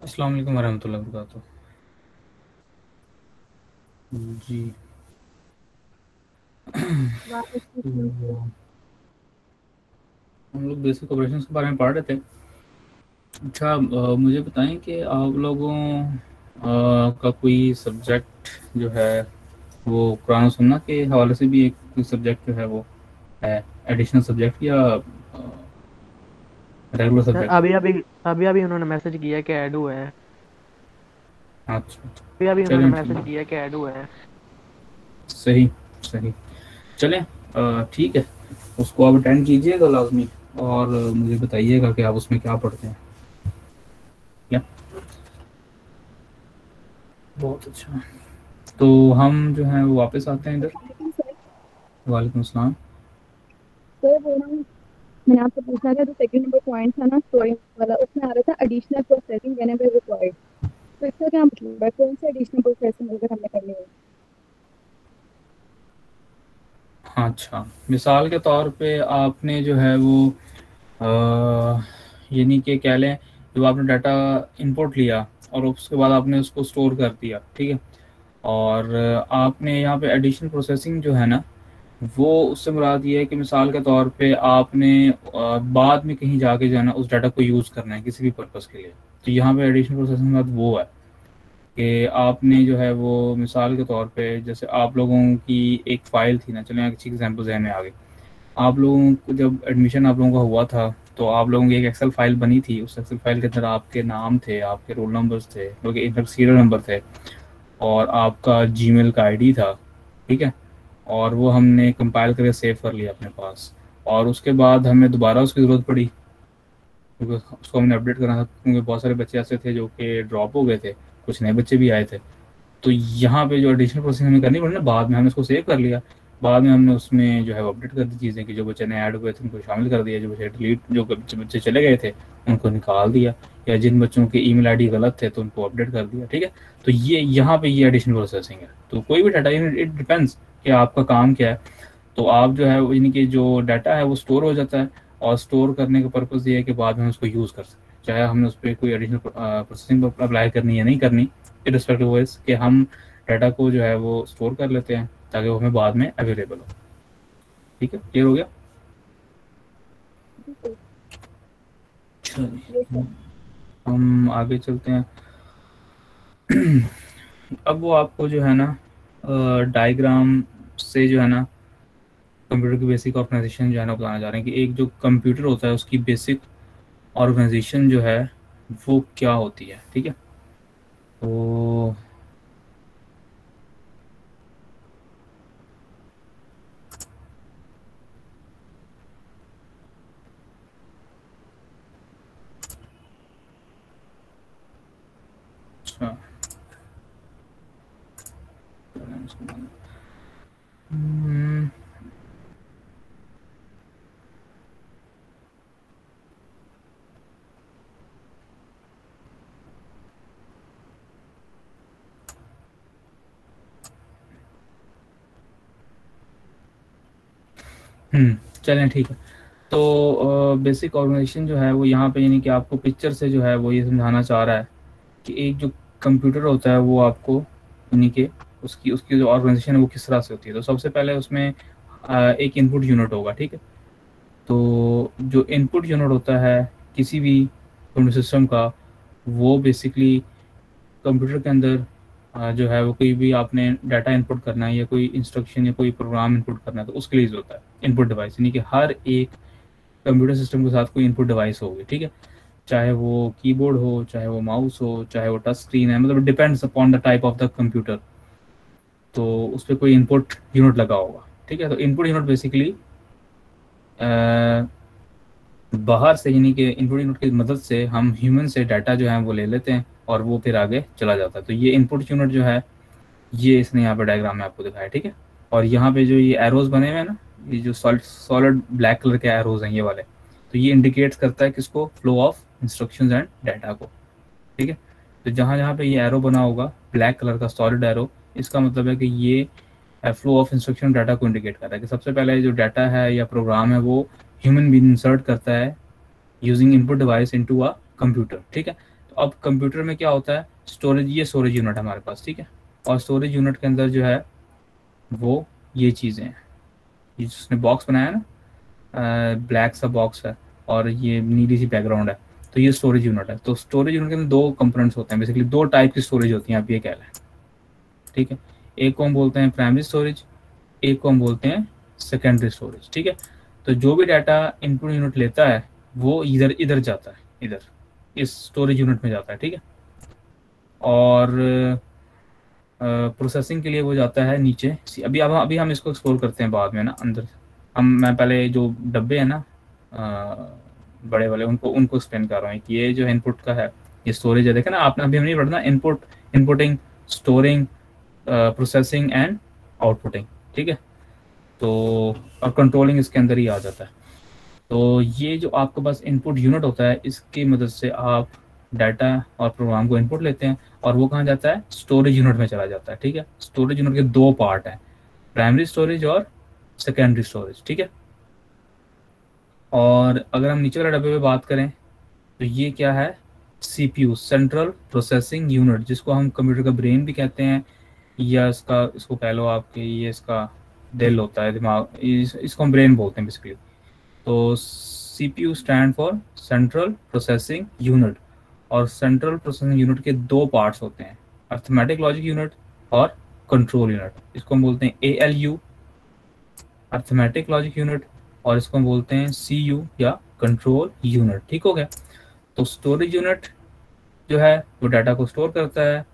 अस्सलाम वालेकुम वरहमतुल्लाहि वबरकातुहू। जी। हम लोग बेसिक ऑपरेशंस के बारे में पढ़ रहे थे। अच्छा मुझे बताएँ कि आप लोगों का कोई सब्जेक्ट जो है, वो कुरान सुन्ना के हवाले से भी एक कोई सब्जेक्ट जो है वो है, एडिशनल सब्जेक्ट या रेगुलर सब्जेक्ट अभी अभी अभी अभी उन्होंने मैसेज किया कि ऐड हुआ है। अच्छा। अभी अभी उन्होंने मैसेज किया कि ऐड हुआ है। सही सही। चलें ठीक है। उसको आप अटेंड कीजिएगा लाजमी और मुझे बताइएगा कि आप उसमें क्या पढ़ते हैं। क्या बहुत अच्छा। तो हम जो है वो वापस आते हैं इधर। वालेकुम ना मैंने आपसे पूछा था जो सेकंड नंबर पॉइंट था ना स्टोरिंग वाला, उसमें आ रहा था एडिशनल प्रोसेसिंग व्हेनेवर रिक्वायर्ड तो इसका क्या मतलब है कौन सा एडिशनल प्रोसेसिंग अगर हमने करनी है? अच्छा मिसाल के तौर पे आपने जो है वो यानी कि कह लें, जब आपने डाटा इंपोर्ट लिया और उसके बाद आपने उसको स्टोर कर दिया, ठीक है? और आपने यहाँ पे एडिशनल प्रोसेसिंग जो है ना वो उससे मुराद ये है कि मिसाल के तौर पे आपने बाद में कहीं जाके जो है उस डाटा को यूज़ करना है किसी भी पर्पज़ के लिए। तो यहाँ पे एडिशनल प्रोसेसिंग का वो है कि आपने जो है वो मिसाल के तौर पे जैसे आप लोगों की एक फ़ाइल थी ना, चलें अच्छी एग्जांपल जहन में आगे आप लोगों को जब एडमिशन आप लोगों का हुआ था तो आप लोगों की एक एक्सेल फ़ाइल बनी थी, उस एक्सेल फ़ाइल के अंदर आपके नाम थे, आपके रोल नंबर्स थे सीरियल नंबर थे, और आपका जीमेल का आईडी था, ठीक है? और वो हमने कंपाइल करके सेव कर लिया अपने पास। और उसके बाद हमें दोबारा उसकी ज़रूरत पड़ी, क्योंकि उसको हमने अपडेट करना था, क्योंकि बहुत सारे बच्चे ऐसे थे जो कि ड्रॉप हो गए थे, कुछ नए बच्चे भी आए थे। तो यहाँ पे जो एडिशनल प्रोसेसिंग हमें करनी पड़ी ना, बाद में हमने उसको सेव कर लिया। बाद में हमने उसमें जो है अपडेट कर दी चीज़ें कि जो बच्चे नए ऐड हुए थे, उनको शामिल कर दिया, जो बच्चे डिलीट जो बच्चे चले गए थे, उनको निकाल दिया, या जिन बच्चों के ईमेल आईडी गलत थे तो उनको अपडेट कर दिया, ठीक है? तो ये, यहाँ पे ये एडिशनल प्रोसेसिंग है। तो कोई भी डाटा इट डिपेंड्स कि आपका काम क्या है। तो आप जो है यानी कि जो डाटा है वो स्टोर हो जाता है और स्टोर करने का पर्पज़ ये है कि बाद में उसको यूज़ कर सकें। चाहे हमने उस पर कोई एडिशनल प्रोसेसिंग अप्लाई करनी या नहीं करनी इरिस्पेक्टिव वाइज कि हम डाटा को जो है वो स्टोर कर लेते हैं। ताकि वो हमें बाद में अवेलेबल हो। ठीक है? क्लियर हो गया? हम आगे चलते हैं। <clears throat> अब वो आपको जो है ना डायग्राम से जो है ना कंप्यूटर की बेसिक ऑर्गेनाइजेशन जो है ना बताना चाह रहे हैं कि एक जो कंप्यूटर होता है, उसकी बेसिक ऑर्गेनाइजेशन जो है, वो क्या होती है? ठीक है? तो अच्छा हम्म, चलें ठीक है। तो बेसिक ऑर्गेनाइजेशन जो है वो यहाँ पे यानी कि आपको पिक्चर से जो है वो ये समझाना चाह रहा है कि एक जो कंप्यूटर होता है वो आपको यानी कि उसकी उसकी जो ऑर्गेनाइजेशन है वो किस तरह से होती है? तो सबसे पहले उसमें एक इनपुट यूनिट होगा, ठीक है? तो जो इनपुट यूनिट होता है, किसी भी कंप्यूटर सिस्टम का, वो बेसिकली कंप्यूटर के अंदर जो है वो कोई भी आपने डाटा इनपुट करना है या कोई इंस्ट्रक्शन या कोई प्रोग्राम इनपुट करना है तो उसके लिए यूज़ होता है इनपुट डिवाइस यानी कि हर एक कंप्यूटर सिस्टम के साथ कोई इनपुट डिवाइस होगी, ठीक है? चाहे वो कीबोर्ड हो, चाहे वो माउस हो, चाहे वो टच स्क्रीन है मतलब depends upon the type of the computer तो उस पर कोई इनपुट यूनिट लगा होगा, ठीक है? तो इनपुट यूनिट बेसिकली बाहर से यानी कि इनपुट यूनिट की मदद से हम ह्यूमन से डाटा जो है वो ले लेते हैं और वो फिर आगे चला जाता है। तो ये इनपुट यूनिट जो है, ये इसने यहाँ पे डायग्राम में आपको दिखाया, ठीक है? और यहाँ पे जो ये एरोज बने हुए हैं ना, ये जो सॉलिड सॉलिड ब्लैक कलर के एरोज हैं ये वाले तो ये इंडिकेट्स करता है किसको? Flow of instruction and data को, ठीक है? तो जहाँ जहाँ पे ये एरो बना होगा ब्लैक कलर का सॉलिड एरो इसका मतलब है कि ये फ्लो ऑफ़ इंस्ट्रक्शन डाटा को इंडिकेट कर रहा है कि सबसे पहले जो डाटा है या प्रोग्राम है वो ह्यूमन बीन इंसर्ट करता है using input device into a computer ठीक है? तो अब कंप्यूटर में क्या होता है? स्टोरेज ये स्टोरेज यूनिट है हमारे पास, ठीक है? और स्टोरेज यूनिट के अंदर जो है वो ये चीज़ें हैं। ये जिसने बॉक्स बनाया ना ब्लैक सा बॉक्स है और ये नीली सी बैकग्राउंड है तो ये स्टोरेज यूनिट है। तो स्टोरेज यूनिट के अंदर दो कंपोनेंट्स होते हैं बेसिकली दो टाइप की स्टोरेज होती हैं, आप ये कह लें। ठीक है? एक को हम बोलते हैं प्राइमरी स्टोरेज एक को हम बोलते हैं सेकेंडरी स्टोरेज ठीक है? तो जो भी डाटा इनपुट यूनिट लेता है, वो इधर इधर जाता है, इधर, इस स्टोरेज यूनिट में जाता है, ठीक है? और प्रोसेसिंग के लिए वो जाता है नीचे अभी, अब, अभी हम इसको एक्सप्लोर करते हैं बाद में ना, अंदर। हम, मैं पहले जो डब्बे हैं ना बड़े वाले, उनको उनको एक्सप्लेन कर रहा हूँ कि ये जो इनपुट का है, ये स्टोरेज है। देखे ना, आपने, अभी हम नहीं पढ़ना input inputting storing processing and outputting ठीक है? तो और कंट्रोलिंग इसके अंदर ही आ जाता है। तो ये जो आपके पास इनपुट यूनिट होता है, इसकी मदद से आप डाटा और प्रोग्राम को इनपुट लेते हैं और वो कहाँ जाता है? स्टोरेज यूनिट में चला जाता है, ठीक है? स्टोरेज यूनिट के दो पार्ट हैं प्राइमरी स्टोरेज और सेकेंडरी स्टोरेज ठीक है? और अगर हम नीचे वाले डब्बे पे बात करें तो ये क्या है? सीपीयू सेंट्रल प्रोसेसिंग यूनिट जिसको हम कंप्यूटर का ब्रेन भी कहते हैं या इसका इसको कह लो आपके ये इसका दिल होता है दिमाग इस, इसको हम ब्रेन बोलते हैं बेसिकली तो C P U stand for central processing unit और सेंट्रल प्रोसेसिंग यूनिट के दो पार्ट्स होते हैं अर्थमेटिक लॉजिक यूनिट और कंट्रोल यूनिट इसको हम बोलते हैं A L U arithmetic logic unit और इसको हम बोलते हैं सी यू या कंट्रोल यूनिट ठीक हो गया? तो स्टोरेज यूनिट जो है वो डाटा को स्टोर करता है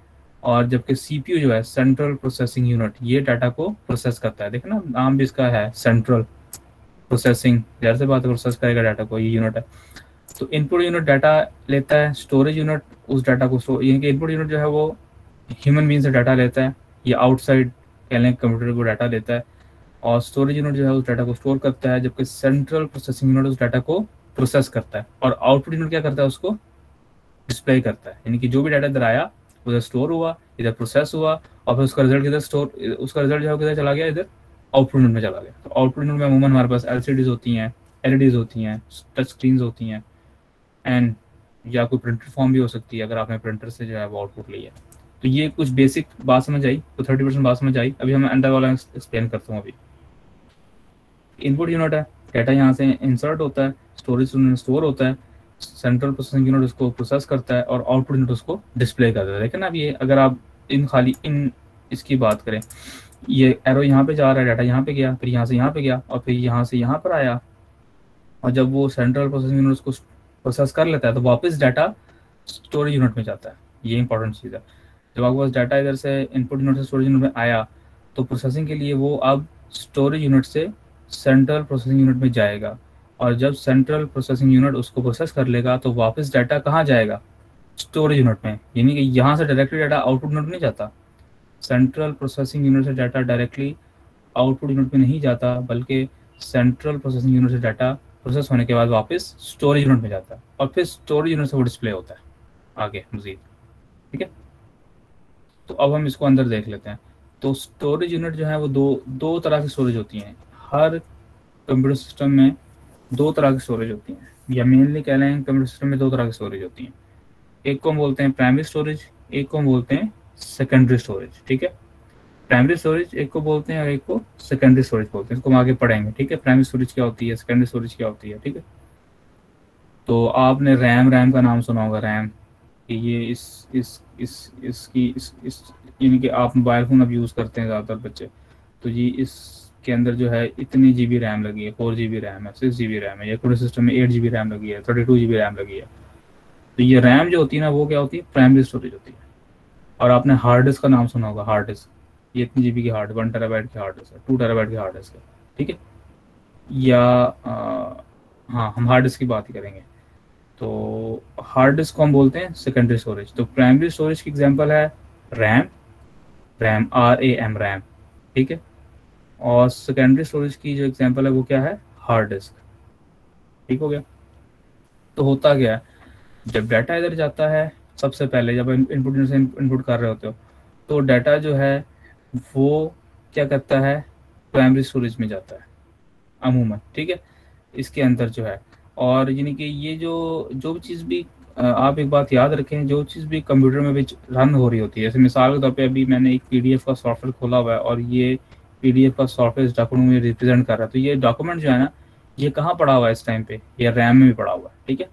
और जबकि सीपीयू जो है सेंट्रल प्रोसेसिंग यूनिट ये डाटा को प्रोसेस करता है। देखना नाम भी इसका है सेंट्रल प्रोसेसिंग जैसे बात प्रोसेस करेगा डाटा को, ये यूनिट है। तो इनपुट यूनिट डाटा लेता है स्टोरेज यूनिट उस डाटा को यानी कि इनपुट यूनिट जो है वो ह्यूमन बीन से डाटा लेता है, या आउटसाइड कह लें कंप्यूटर को डाटा लेता है। और स्टोरेज यूनिट जो है उस डाटा को स्टोर करता है, जबकि सेंट्रल प्रोसेसिंग यूनिट उस डाटा को प्रोसेस करता है। और आउटपुट यूनिट क्या करता है, उसको डिस्प्ले करता है। यानी कि जो भी डाटा इधर आया उधर स्टोर हुआ, इधर प्रोसेस हुआ, और फिर उसका रिज़ल्ट किधर स्टोर उसका रिज़ल्ट जो है किधर चला गया? इधर आउटपुट यूनिट में चला गया। तो आउटपुट यूनिट में अमूमन हमारे पास एल होती हैं एल होती हैं टच स्क्रीन होती हैं एंड या कोई प्रिंटर फॉर्म भी हो सकती है अगर आपने प्रिंटर से जो है वो आउटपुट लिया तो ये कुछ बेसिक बात समझ आई तो थर्टी परसेंट बात समझ आई। अभी हम अंडर वाला एक्सप्लेन करता हूँ अभी। इनपुट यूनिट है डाटा यहाँ से इंसर्ट होता है स्टोरेज स्टोर होता है सेंट्रल प्रोसेसिंग यूनिट उसको प्रोसेस करता है और आउटपुट यूनिट उसको डिस्प्ले करता है। लेकिन अब ये, अगर आप इन खाली, इन इसकी बात करें, ये एरो यहाँ पे जा रहा है डाटा यहाँ पे गया, फिर यहाँ से यहाँ पे गया और फिर यहाँ से यहाँ पर आया और जब वो सेंट्रल प्रोसेसिंग यूनिट उसको प्रोसेस कर लेता है तो वापस डाटा स्टोरेज यूनिट में जाता है। ये इंपॉर्टेंट चीज़ है। जब आपके पास डाटा इधर से इनपुट यूनिट से स्टोरेज यूनिट में आया तो प्रोसेसिंग के लिए वो अब स्टोरेज यूनिट से सेंट्रल प्रोसेसिंग यूनिट में जाएगा। और जब सेंट्रल प्रोसेसिंग यूनिट उसको प्रोसेस कर लेगा तो वापस डाटा कहाँ जाएगा? स्टोरेज यूनिट में। यानी कि यहाँ से डायरेक्टली डाटा आउटपुट यूनिट नहीं जाता। सेंट्रल प्रोसेसिंग यूनिट से डाटा डायरेक्टली आउटपुट यूनिट में नहीं जाता, बल्कि सेंट्रल प्रोसेसिंग यूनिट से डाटा प्रोसेस होने के बाद वापस स्टोरेज यूनिट में जाता है। और फिर स्टोरेज यूनिट से वो डिस्प्ले होता है, आगे मजीद। ठीक है? तो अब हम इसको अंदर देख लेते हैं। तो स्टोरेज यूनिट जो है, वो दो दो तरह की स्टोरेज होती हैं। हर कंप्यूटर सिस्टम में दो तरह की स्टोरेज होती हैं। या मेनली कह हैं कंप्यूटर सिस्टम में दो तरह की स्टोरेज होती हैं। एक को हम बोलते हैं प्राइमरी स्टोरेज एक को हम बोलते हैं सेकेंडरी स्टोरेज ठीक है? प्राइमरी स्टोरेज एक को बोलते हैं और एक को सेकेंडरी स्टोरेज बोलते हैं। इसको हम आगे पढ़ेंगे, ठीक है? प्राइमरी स्टोरेज क्या होती है? सेकेंडरी स्टोरेज क्या होती है, ठीक है? तो आपने रैम रैम का नाम सुना होगा रैम कि ये इस इस इस, इसकी, इस इस, यानी कि आप मोबाइल फ़ोन अब यूज़ करते हैं ज़्यादातर बच्चे। तो जी इसके अंदर जो है इतनी जी बी रैम लगी है फोर जी बी रैम है सिक्स जी बी रैम है, या पूरे सिस्टम में एट जी बी रैम लगी है thirty two G B RAM लगी है। तो ये रैम जो होती है ना, वो क्या होती है? प्राइमरी स्टोरेज होती है। और आपने हार्ड डिस्क का नाम सुना होगा हार्ड डिस्क ये इतनी जीबी की हार्ड वन टेराबाइट की हार्ड डिस्क है टू टेराबाइट की हार्ड डिस्क है, ठीक है? या हाँ हम हार्ड डिस्क की बात करेंगे। तो हार्ड डिस्क को हम बोलते हैं सेकेंडरी स्टोरेज तो प्राइमरी स्टोरेज की एग्ज़ाम्पल है RAM RAM R A M RAM ठीक है? और सेकेंडरी स्टोरेज की जो एग्ज़ाम्पल है, वो क्या है? हार्ड डिस्क ठीक हो गया? तो होता क्या है? जब डाटा इधर जाता है, सबसे पहले जब इनपुट इनपुट कर रहे होते हो तो डाटा जो है, वो क्या करता है? प्राइमरी स्टोरेज में जाता है, अमूमन, ठीक है? इसके अंदर जो है। और यानी कि ये जो जो भी चीज़ भी आप एक बात याद रखें, जो चीज़ भी कंप्यूटर में भी रन हो रही होती है, जैसे मिसाल के तौर पे अभी मैंने एक पीडीएफ का सॉफ्टवेयर खोला हुआ है, और ये पीडीएफ का सॉफ्टवेयर डॉक्यूमेंट में रिप्रेजेंट कर रहा है। तो ये डॉक्यूमेंट जो है ना, ये कहाँ पड़ा हुआ है इस टाइम पे? ये रैम में भी पड़ा हुआ है, ठीक है?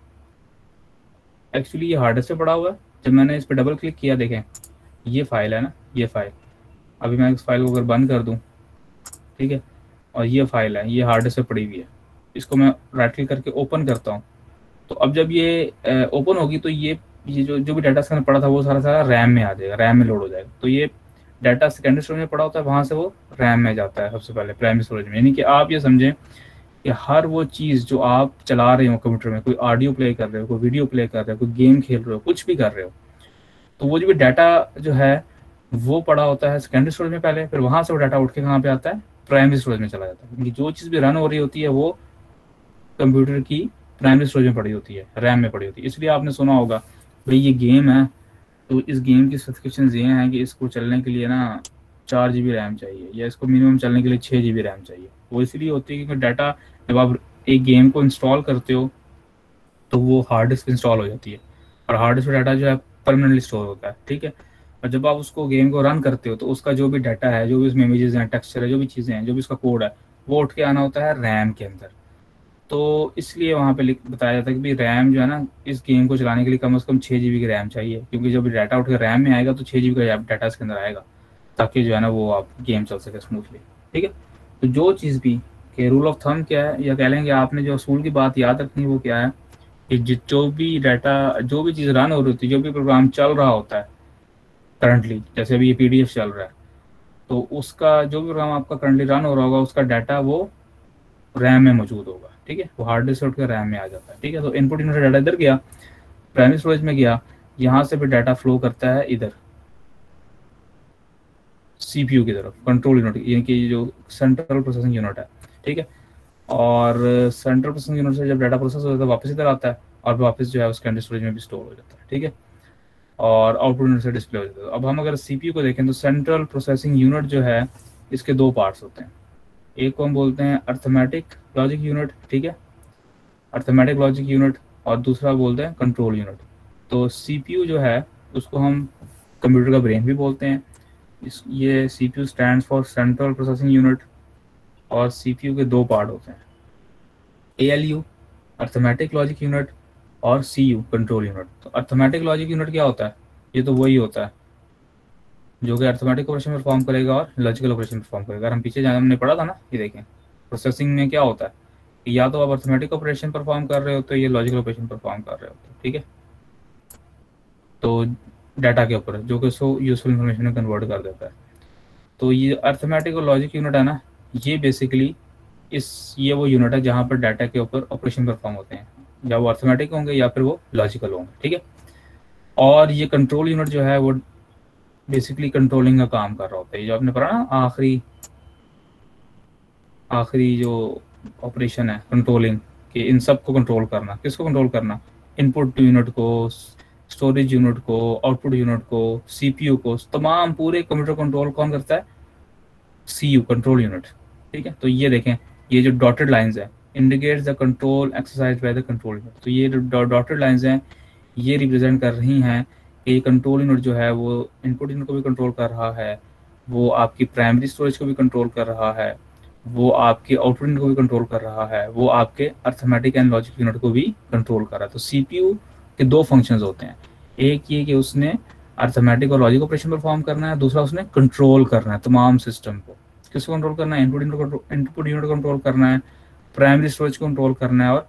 एक्चुअली ये हार्ड डिस्क पे पड़ा हुआ है। जब मैंने इस पर डबल क्लिक किया, देखें, ये फ़ाइल है ना, ये फ़ाइल अभी मैं इस फ़ाइल को अगर बंद कर दूँ, ठीक है? और ये फ़ाइल है, ये हार्ड डिस्क पे पड़ी हुई है। इसको मैं राइट क्लिक करके ओपन करता हूँ। तो अब जब ये ओपन होगी तो ये ये जो जो भी डाटा इसके अंदर पड़ा था, वो सारा सारा रैम में आ जाएगा रैम में लोड हो जाएगा। तो ये डाटा सेकेंडरी स्टोरेज में पड़ा होता है, वहाँ से वो रैम में जाता है सबसे पहले, प्राइमरी स्टोरेज में। यानी कि आप ये समझें कि हर वो चीज़ जो आप चला रहे हो कंप्यूटर में, कोई ऑडियो प्ले कर रहे हो, कोई वीडियो प्ले कर रहे हो, कोई गेम खेल रहे हो, कुछ भी कर रहे हो तो वो जो भी डाटा जो है, वो पड़ा होता है सेकेंडरी स्टोरेज में पहले, फिर वहाँ से वो डाटा उठ के कहाँ पे आता है? प्राइमरी स्टोरेज में चला जाता है। क्योंकि जो चीज़ भी रन हो रही होती है, वो कंप्यूटर की प्राइमरी स्टोरेज में पड़ी होती है, रैम में पड़ी होती है। इसलिए आपने सुना होगा, भाई ये गेम है तो इस गेम की स्पेसिफिकेशन ये हैं कि इसको चलने के लिए ना चार जी बी रैम चाहिए या इसको मिनिमम चलने के लिए छः जी बी रैम चाहिए। वो इसलिए होती है क्योंकि डाटा जब आप एक गेम को इंस्टॉल करते हो तो वो हार्ड डिस्क इंस्टॉल हो जाती है। और हार्ड डिस्क डाटा जो है परमानेंटली स्टोर होता है, ठीक है? और जब आप उसको गेम को रन करते हो तो उसका जो भी डाटा है, जो भी उसमें इमेजेस हैं टेक्सचर है, जो भी चीज़ें हैं, जो भी उसका कोड है, वो उठ के आना होता है रैम के अंदर। तो इसलिए वहाँ पे बताया जाता है कि रैम जो है ना, इस गेम को चलाने के लिए कम से कम छः जी की रैम चाहिए। क्योंकि जब डाटा उठ के रैम में आएगा तो छः जी का डाटा इसके अंदर आएगा, ताकि जो है ना वो आप गेम चल सके स्मूथली ठीक है? तो जो चीज़ भी, कि रूल ऑफ़ थम क्या है? या कह लेंगे आपने जो असूल की बात याद रखनी वो क्या है? कि जो भी डाटा जो भी चीज़ रन हो रही होती है, जो भी प्रोग्राम चल रहा होता है करंटली जैसे अभी ये पीडीएफ चल रहा है तो उसका जो भी प्रोग्राम आपका करंटली रन हो रहा होगा, उसका डाटा वो रैम में मौजूद होगा। ठीक है? वो हार्ड डिस्क उठकर रैम में आ जाता है, ठीक है? तो इनपुट इनपुट डाटा इधर गया प्राइमरी स्टोरेज में गया यहाँ से फिर डाटा फ्लो करता है इधर सीपीयू की तरफ़ कंट्रोल यूनिट यानी कि जो सेंट्रल प्रोसेसिंग यूनिट है, ठीक है? और सेंट्रल प्रोसेसिंग यूनिट से जब डाटा प्रोसेस होता है वापस इधर आता है, और वापस जो है उसके अंडर स्टोरेज में भी स्टोर हो जाता है, ठीक है? और आउटपुट यूनिट से डिस्प्ले हो जाता है। अब हम अगर सीपीयू को देखें तो सेंट्रल प्रोसेसिंग यूनिट जो है, इसके दो पार्ट्स होते हैं। एक को हम बोलते हैं अर्थमेटिक लॉजिक यूनिट ठीक है? अर्थमेटिक लॉजिक यूनिट और दूसरा बोलते हैं कंट्रोल यूनिट तो सीपीयू जो है, उसको हम कंप्यूटर का ब्रेन भी बोलते हैं। इस, ये CPU stands for central processing unit और सीपीयू के दो पार्ट होते हैं। एएलयू अर्थमेटिक लॉजिक यूनिट और सी यू कंट्रोल यूनिट तो अर्थमेटिक लॉजिक यूनिट क्या होता है? ये तो वही होता है। जो कि अर्थमेटिक ऑपरेशन परफॉर्म करेगा और लॉजिकल ऑपरेशन परफॉर्म करेगा। अगर हम पीछे जाने हमने पढ़ा था ना, ये देखें। प्रोसेसिंग में क्या होता है? या तो आप अर्थमेटिक ऑपरेशन परफॉर्म कर रहे हो ये लॉजिकल ऑपरेशन परफॉर्म कर रहे हो, ठीक है? तो डाटा के ऊपर, जो कि सो यूजफुल इन्फॉर्मेशन में कन्वर्ट कर देता है। तो ये अर्थमेटिक और लॉजिक यूनिट है ना, ये बेसिकली इस, ये वो यूनिट है जहाँ पर डाटा के ऊपर ऑपरेशन परफॉर्म होते हैं। या वो अर्थमेटिक होंगे या फिर वो लॉजिकल होंगे, ठीक है? और ये कंट्रोल यूनिट जो है वो बेसिकली कंट्रोलिंग का काम कर रहा होता है। जो आपने पढ़ा ना, आखिरी आखिरी जो ऑपरेशन है कंट्रोलिंग कि इन सबको कंट्रोल करना। किसको कंट्रोल करना? इनपुट यूनिट को स्टोरेज यूनिट को आउटपुट यूनिट को सीपीयू को, तमाम पूरे कंप्यूटर कंट्रोल कौन करता है? सी यू कंट्रोल यूनिट ठीक है? तो ये देखें, ये जो डॉटेड लाइंस है indicate the control exercise by the control unit तो ये जो डॉटेड लाइंस हैं, ये रिप्रेजेंट कर रही हैं कि कंट्रोल यूनिट जो है, वो इनपुट यूनिट को भी कंट्रोल कर रहा है, वो आपकी प्राइमरी स्टोरेज को भी कंट्रोल कर रहा है, वो आपके आउटपुट यूनिट को भी कंट्रोल कर रहा है, वो आपके अर्थमेटिक एंड लॉजिक यूनिट को भी कंट्रोल कर रहा है। तो सीपीयू के दो फ़ंक्शन होते हैं। एक ये कि उसने अर्थमेटिक और लॉजिक ऑपरेशन परफॉर्म करना है, दूसरा उसने कंट्रोल करना है, तमाम सिस्टम को। किसको कंट्रोल करना है? Input unit input unit control करना है प्राइमरी स्टोरेज को कंट्रोल करना है और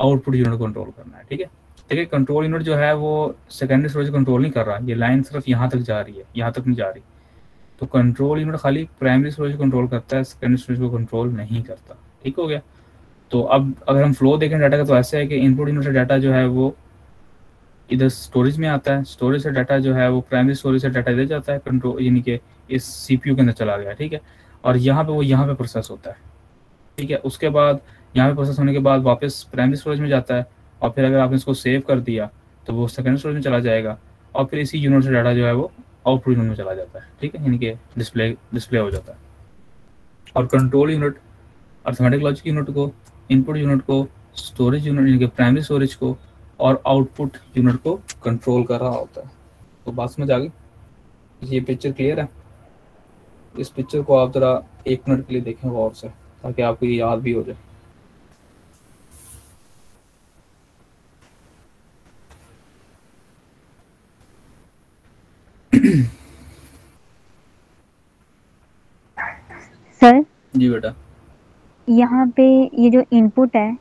आउटपुट यूनिट को कंट्रोल करना है, ठीक है? देखिए कंट्रोल यूनिट जो है वो सेकेंडरी स्टोरेज कंट्रोल नहीं कर रहा। ये लाइन सिर्फ़ यहाँ तक जा रही है, यहाँ तक नहीं जा रही। तो कंट्रोल यूनिट खाली प्राइमरी स्टोरेज कंट्रोल करता है सेकेंडरी स्टोरेज को कंट्रोल नहीं करता। ठीक हो गया? तो अब अगर हम फ्लो देखें डाटा का तो ऐसा है कि इनपुट यूनिट से डाटा जो है वो इधर स्टोरेज में आता है। स्टोरेज से डाटा जो है वो प्राइमरी स्टोरेज से डाटा इधर जाता है कंट्रोल यानी कि इस सीपीयू के अंदर चला गया, ठीक है? और यहाँ पे वो यहाँ पे प्रोसेस होता है। ठीक है? उसके बाद यहाँ पे प्रोसेस होने के बाद वापस प्राइमरी स्टोरेज में जाता है। और फिर अगर आपने इसको सेव कर दिया तो वो सेकेंड स्टोरेज में चला जाएगा और फिर इसी यूनिट से डाटा जो है वो आउटपुट यूनिट में चला जाता है, ठीक है? यानी कि डिस्प्ले डिस्प्ले हो जाता है। और control unit arithmetic logic unit को इनपुट यूनिट को स्टोरेज यूनिट यानी कि प्राइमरी स्टोरेज को और आउटपुट यूनिट को कंट्रोल कर रहा होता है। तो बात समझ आ गई? ये पिक्चर क्लियर है? इस पिक्चर को आप ज़रा एक मिनट के लिए देखें गौर से, ताकि आपको ये याद भी हो जाए। <clears throat> सर? जी बेटा। यहाँ पे ये जो इनपुट है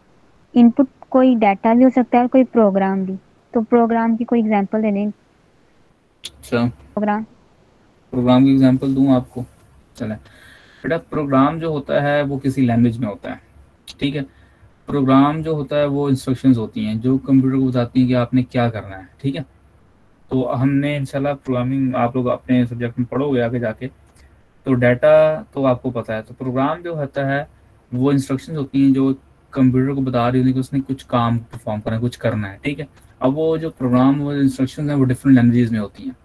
इनपुट कोई डाटा भी हो सकता है और कोई प्रोग्राम भी। तो प्रोग्राम की कोई एग्जांपल दे दें अच्छा। प्रोग्राम प्रोग्राम की एग्जांपल दूँ आपको? चलें। बेटा प्रोग्राम जो होता है वो किसी लैंग्वेज में होता है। ठीक है? प्रोग्राम जो होता है वो इंस्ट्रक्शंस होती हैं जो कंप्यूटर को बताती हैं कि आपने क्या करना है। ठीक है? तो हमने इंशाल्लाह प्रोग्रामिंग आप लोग अपने सब्जेक्ट में पढ़ोगे आगे जाके। तो डाटा तो आपको पता है तो प्रोग्राम जो होता है, वो इंस्ट्रक्शंस होती हैं जो कंप्यूटर को बता रही होती है कि उसने कुछ काम परफॉर्म करना है, कुछ करना है, ठीक है? अब वो जो प्रोग्राम वो इंस्ट्रक्शंस हैं, वो डिफरेंट लैंग्वेजेस में होती हैं।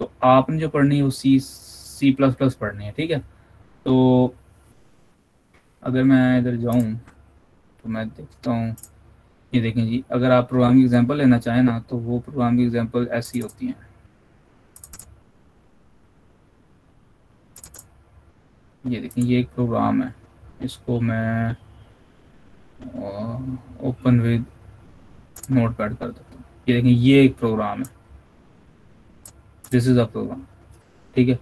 तो आपने जो पढ़नी है, वो सी सी प्लस प्लस पढ़नी है, ठीक है? तो अगर मैं इधर जाऊँ तो मैं देखता हूँ। ये देखें जी, अगर आप प्रोग्राम की एग्जांपल लेना चाहें ना तो वो प्रोग्राम की एग्जांपल ऐसी होती हैं। ये देखें, ये एक प्रोग्राम है। इसको मैं ओपन विद नोट पैड कर देता हूँ। ये देखें, ये एक प्रोग्राम है। दिस इज़ अ प्रोग्राम ठीक है?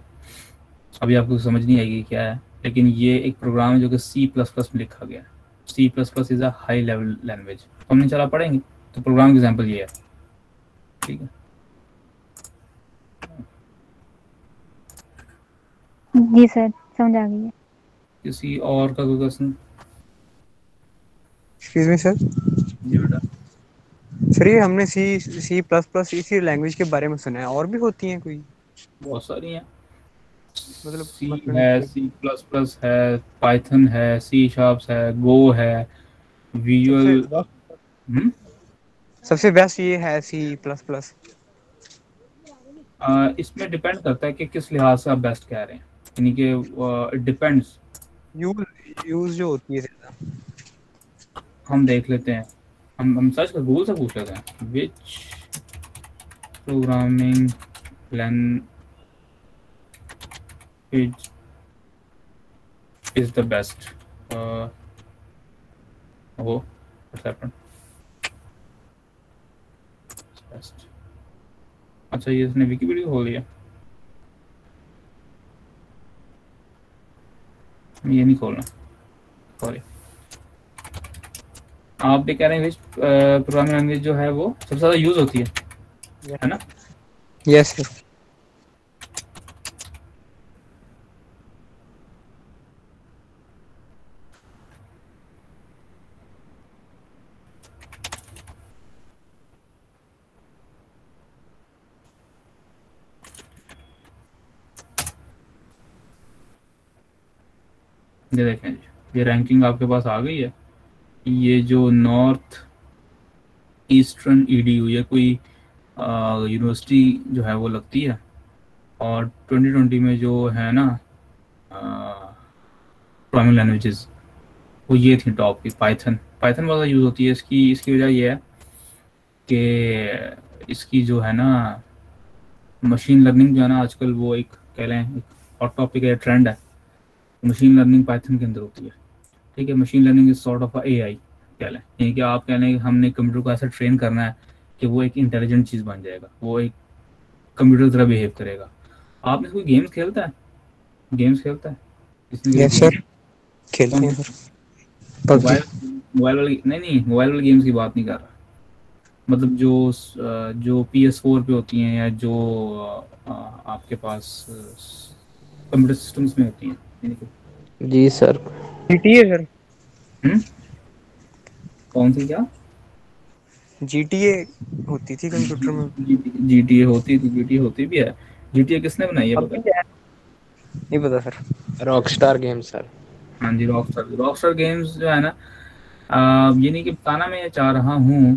अभी आपको समझ नहीं आएगी क्या है, लेकिन ये एक प्रोग्राम है जो कि सी प्लस प्लस में लिखा गया है। C plus plus is a high level language तो हमने चला पढ़ेंगे तो प्रोग्राम की एग्जांपल ये है। ठीक है? जी सर समझ आ गई है। किसी और का कोई क्वेश्चन एक्सक्यूज मी सर जी बेटा। सर ये हमने सी सी प्लस प्लस इसी लैंग्वेज के बारे में सुना है और भी होती हैं कोई? बहुत सारी हैं। मतलब सी मतलब है सी प्लस प्लस है पाइथन है सी शार्प्स है गो है विजुअल हम्म? सबसे बेस्ट ये है सी प्लस इसमें डिपेंड करता है कि किस लिहाज से आप बेस्ट कह रहे हैं। यानी कि डिपेंड्स यूज़ यूज़ जो होती है हम देख लेते हैं। हम हम सर्च कर गूगल से पूछ लेते हैं। Which programming language is the best वो व्हाट्स हैपेंड बेस्ट अच्छा ये इसने विकिपीडिया खोल लिया। ये नहीं खोलना। सॉरी आप भी कह रहे हैं प्रोग्रामिंग लैंग्वेज जो है वो सबसे ज़्यादा यूज़ होती है। है ना? यस सर ये देखें ये रैंकिंग आपके पास आ गई है। ये जो नॉर्थ ईस्टर्न ईडीयू या कोई यूनिवर्सिटी जो है वो लगती है। और 2020 में जो है ना प्रोग्रामिंग लैंग्वेजेस वो ये थी टॉप की पाइथन पाइथन वाला यूज़ होती है, इसकी इसकी वजह ये है कि इसकी जो है ना मशीन लर्निंग जो है ना, आजकल वो एक कह लें, एक हॉट टॉपिक है ट्रेंड है। मशीन लर्निंग पाइथन के अंदर होती है। ठीक है machine learning is sort of A I कह लें। यानी कि आप कह लें कि हमने कंप्यूटर को ऐसा ट्रेन करना है कि वो एक इंटेलिजेंट चीज़ बन जाएगा वो एक कंप्यूटर की तरह बिहेव करेगा। आपने कोई गेम्स खेलता है? गेम्स खेलता है? किसने यस सर खेलते हैं मोबाइल मोबाइल वाले नहीं नहीं मोबाइल वाले गेम्स की बात नहीं कर रहा। मतलब जो जो पी एस फोर पे होती हैं या जो आपके पास कंप्यूटर सिस्टम्स में होती हैं। जी सर। GTA sir. हम्म? कौन सी क्या? जीटीए होती थी <laughs> कंप्यूटर में। जी टी ए होती थी जी टी होती भी है। जी टी ए किसने बनाई है पता नहीं पता सर। Rockstar game sir. हाँ जी रॉकस्टार रॉकस्टार गेम्स जो है ना अ, ये नहीं कि बताना मैं ये चाह रहा हूँ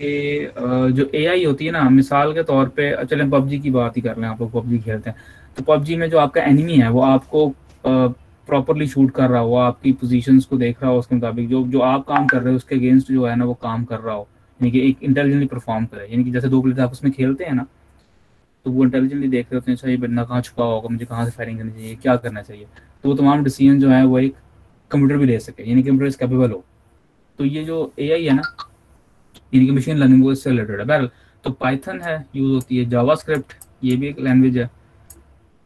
कि जो एआई होती है ना मिसाल के तौर पे चलें पबजी की बात ही कर लें आप लोग पबजी खेलते हैं। तो पबजी में जो आपका एनिमी है, वो आपको प्रॉपरली शूट कर रहा हो आपकी पोजीशंस को देख रहा हो उसके मुताबिक, जो जो आप काम कर रहे हो, उसके अगेंस्ट जो है ना, वो काम कर रहा हो, यानी कि एक इंटेलिजेंटली परफॉर्म करे। यानी कि जैसे दो प्लेयर आपस में खेलते हैं ना तो वो इंटेलिजेंटली देख रहे होते हैं अच्छा ये बंदा कहाँ छुपा होगा, मुझे कहाँ से फायरिंग करनी चाहिए, क्या करना चाहिए? तो वो तमाम डिसीज़न जो है, वो एक कंप्यूटर भी ले सके, यानी कंप्यूटर इस कैपेबल हो। तो ये जो एआई है ना, यानी कि मशीन लर्निंग वो इससे रिलेटेड है। बहरहाल तो पाइथन है यूज़ होती है जावा ये भी एक लैंग्वेज है।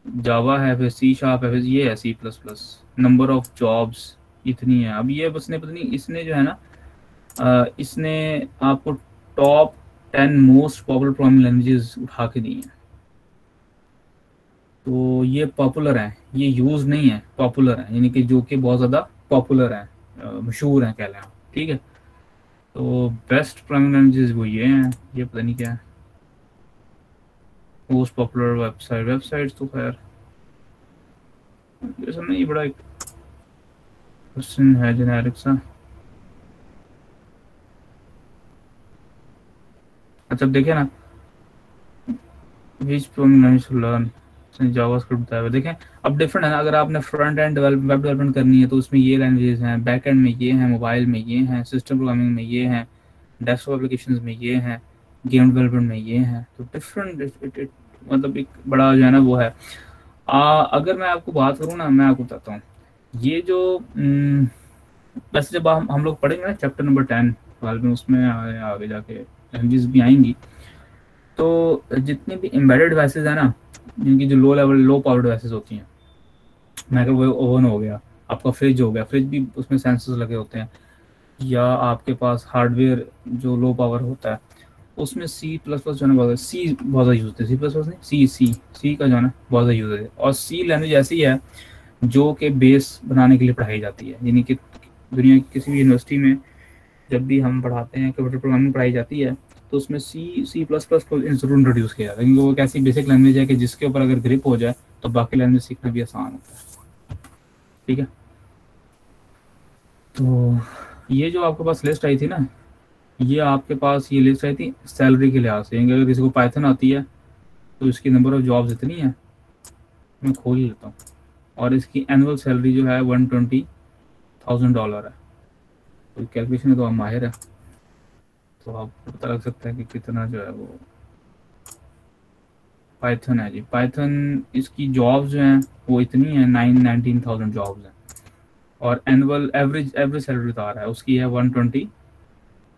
जावा है, फिर सी शार्प है, फिर ये है C plus plus number of jobs इतनी है. अब ये बस ने पता नहीं, इसने जो है ना इसने आपको top ten most popular programming languages उठा के दी हैं. तो ये पॉपुलर हैं. ये यूज़ नहीं है पॉपुलर हैं. यानी कि जो कि बहुत ज़्यादा पॉपुलर हैं मशहूर हैं कह लें ठीक है? तो बेस्ट प्रोग्रामिंग लैंग्वेजेस वो ये हैं. ये पता नहीं क्या है. मोस्ट पॉपुलर वेबसाइट वेबसाइट्स तो खैर सब नहीं, बड़ा एक क्वेश्चन है जेनेरिक सा। अच्छा देखें ना विच टू लर्न जावास्क्रिप्ट बताया हुआ, देखें, अब डिफरेंट है ना, अगर आपने फ्रंट एंड वेब डेवलपमेंट करनी है तो उसमें ये लैंग्वेजेस हैं बैक एंड में ये हैं मोबाइल में ये हैं सिस्टम प्रोग्रामिंग में ये हैं डेस्कटॉप एप्लीकेशंस में ये हैं। गेम डेवलपमेंट में ये है तो डिफरेंट मतलब एक बड़ा जो है ना वो है। आ, अगर मैं आपको बात करूँ ना मैं आपको बताता हूँ। ये जो वैसे जब हम हम लोग पढ़ेंगे ना चैप्टर नंबर टेन ट्वेल्व में उसमें आगे, जाके लैंग्वेज भी आएँगी तो जितनी भी एम्बेडेड डिवाइसेज है ना जिनकी जो low level low power devices होती हैं माइक्रोवेव ओवन हो गया आपका फ्रिज हो गया फ्रिज भी उसमें सेंसर्स लगे होते हैं या आपके पास हार्डवेयर जो लो पावर होता है उसमें सी प्लस प्लस जो है बहुत सी बहुत ज़्यादा यूज़ होते सी प्लस प्लस नहीं सी सी सी का जो है बहुत ज़्यादा यूज़ होता और सी लैंग्वेज ऐसी है जो कि बेस बनाने के लिए पढ़ाई जाती है। यानी कि दुनिया की किसी भी यूनिवर्सिटी में जब भी हम पढ़ाते हैं कंप्यूटर प्रोग्रामिंग पढ़ाई जाती है तो उसमें सी सी प्लस प्लस को ज़रूर इंट्रोड्यूस किया जाता है। क्योंकि वो एक ऐसी बेसिक लैंग्वेज है कि जिसके ऊपर अगर ग्रिप हो जाए तो बाकी लैंग्वेज सीखना भी आसान होता है। ठीक है? तो ये जो आपके पास लिस्ट आई थी ना ये आपके पास ये लिस्ट आई थी सैलरी के लिहाज से। अगर किसी को पाइथन आती है तो इसकी नंबर ऑफ़ जॉब्स इतनी है, मैं खोल लेता हूँ। और इसकी एनुअल सैलरी जो है वन ट्वेंटी थाउज़ेंड डॉलर है। तो कैलकुलेशन में तो आप माहिर है। तो आप पता लग सकता है कि कितना जो है वो पाइथन है जी। पाइथन इसकी जॉब्स जो हैं, वो इतनी है नाइन नाइनटीन थाउज़ेंड जॉब्स हैं। और एनुअल एवरेज एवरेज सैलरी बता रहा है। उसकी है one twenty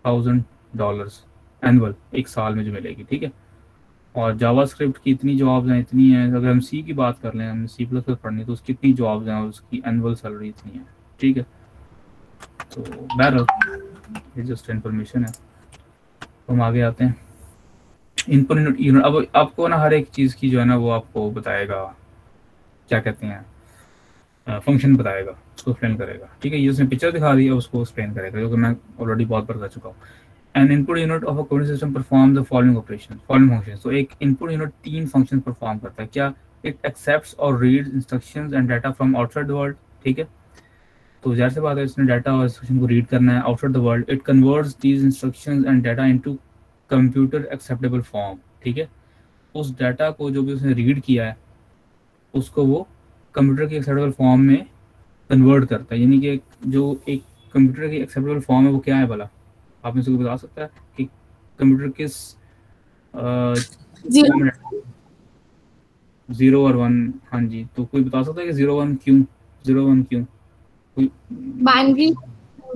thousand dollars annual एक साल में जो मिलेगी, ठीक है? और जावा स्क्रिप्ट की इतनी जॉब्स हैं, इतनी है, अगर हम सी की बात कर लें हमने सी प्लस प्लस पढ़नी तो उसकी इतनी जॉब्स हैं और उसकी एनुअल सैलरी इतनी है, ठीक है? तो बहरहाल ये जस्ट इन्फॉर्मेशन है। तो हम आगे आते हैं। इनपुट अब, आपको ना हर एक चीज़ की जो है ना, वो आपको बताएगा। क्या कहते हैं? फ़ंक्शन बताएगा, उसको एक्सप्लेन करेगा। ठीक है, ये उसने पिक्चर दिखा दी उसको एक्सप्लेन करेगा क्योंकि मैं ऑलरेडी बहुत बार कर चुका हूँ। An input unit of a computer system perform the following operation following function तो एक इनपुट यूनिट तीन फ़ंक्शन परफॉर्म करता है। क्या इट एक्सेप्ट और read instructions and data from outside the world ठीक है? तो जैसे बात है, इसने डाटा और इंस्ट्रक्शन को रीड करना है outside the world it converts these instructions and data into computer acceptable form ठीक है? उस डाटा को जो भी उसने रीड किया है, उसको वो कंप्यूटर की एक्सेप्टेबल फॉर्म में कन्वर्ट करता है। यानी कि जो एक कंप्यूटर की एक्सेप्टेबल फॉर्म है वो क्या है भला? आप मुझे बता सकता है कि कंप्यूटर किस ज़ीरो और वन हाँ जी। तो कोई बता सकता है कि ज़ीरो वन क्यों? ज़ीरो वन क्यों? कोई बाइनरी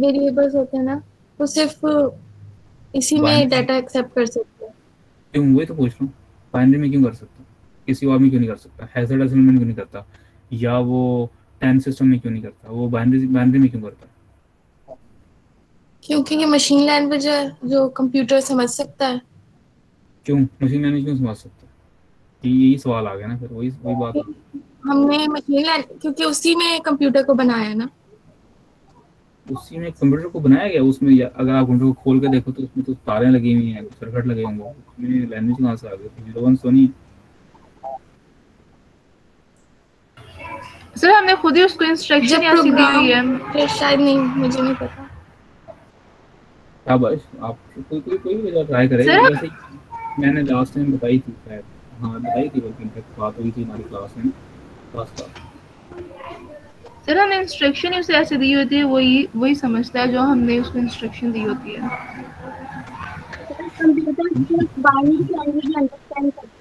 वेरिएबल्स होते हैं ना वो सिर्फ़ इसी में डाटा एक्सेप्ट कर सकते हैं। क्यों? वही तो पूछ रहा हूँ। बाइनरी में क्यों कर सकता? किसी और में क्यों नहीं कर सकता? हैजर्ड असाइनमेंट क्यों नहीं करता? या वो टेन सिस्टम में क्यों नहीं करता? वो बाइनरी बाइनरी में क्यों करता? क्योंकि ये मशीन लैंग्वेज है जो कंप्यूटर समझ सकता है। क्यों? मशीन लैंग्वेज क्यों समझ सकता है? यही सवाल आ गया ना फिर वही वही बात। हमने मशीन लैंग्वेज क्योंकि उसी में कंप्यूटर को बनाया ना। उसी में कंप्यूटर को बनाया गया? उसमें अगर आप कंप्यूटर को खोल के देखो तो उसमें तो तारें लगी हुई हैं सर्किट लगे होंगे। उसमें लैंग्वेज कहाँ से आ गई? ज़ीरो वन तो सर हमने खुद ही उसको इंस्ट्रक्शन या दी हुई है फिर शायद नहीं मुझे नहीं पता क्या बस आप कोई कोई कोई भी ट्राई करें जैसे मैंने लास्ट टाइम बताई थी शायद हाँ बताई थी बल्कि इनफैक्ट बात हुई थी हमारी क्लास में क्लास का सर हमने इंस्ट्रक्शन उसे ऐसे दी होती है वही वही समझता है जो हमने उसको इंस्ट्रक्शन दी होती है कंप्यूटर की बाइनरी लैंग्वेज अंडरस्टैंड करता है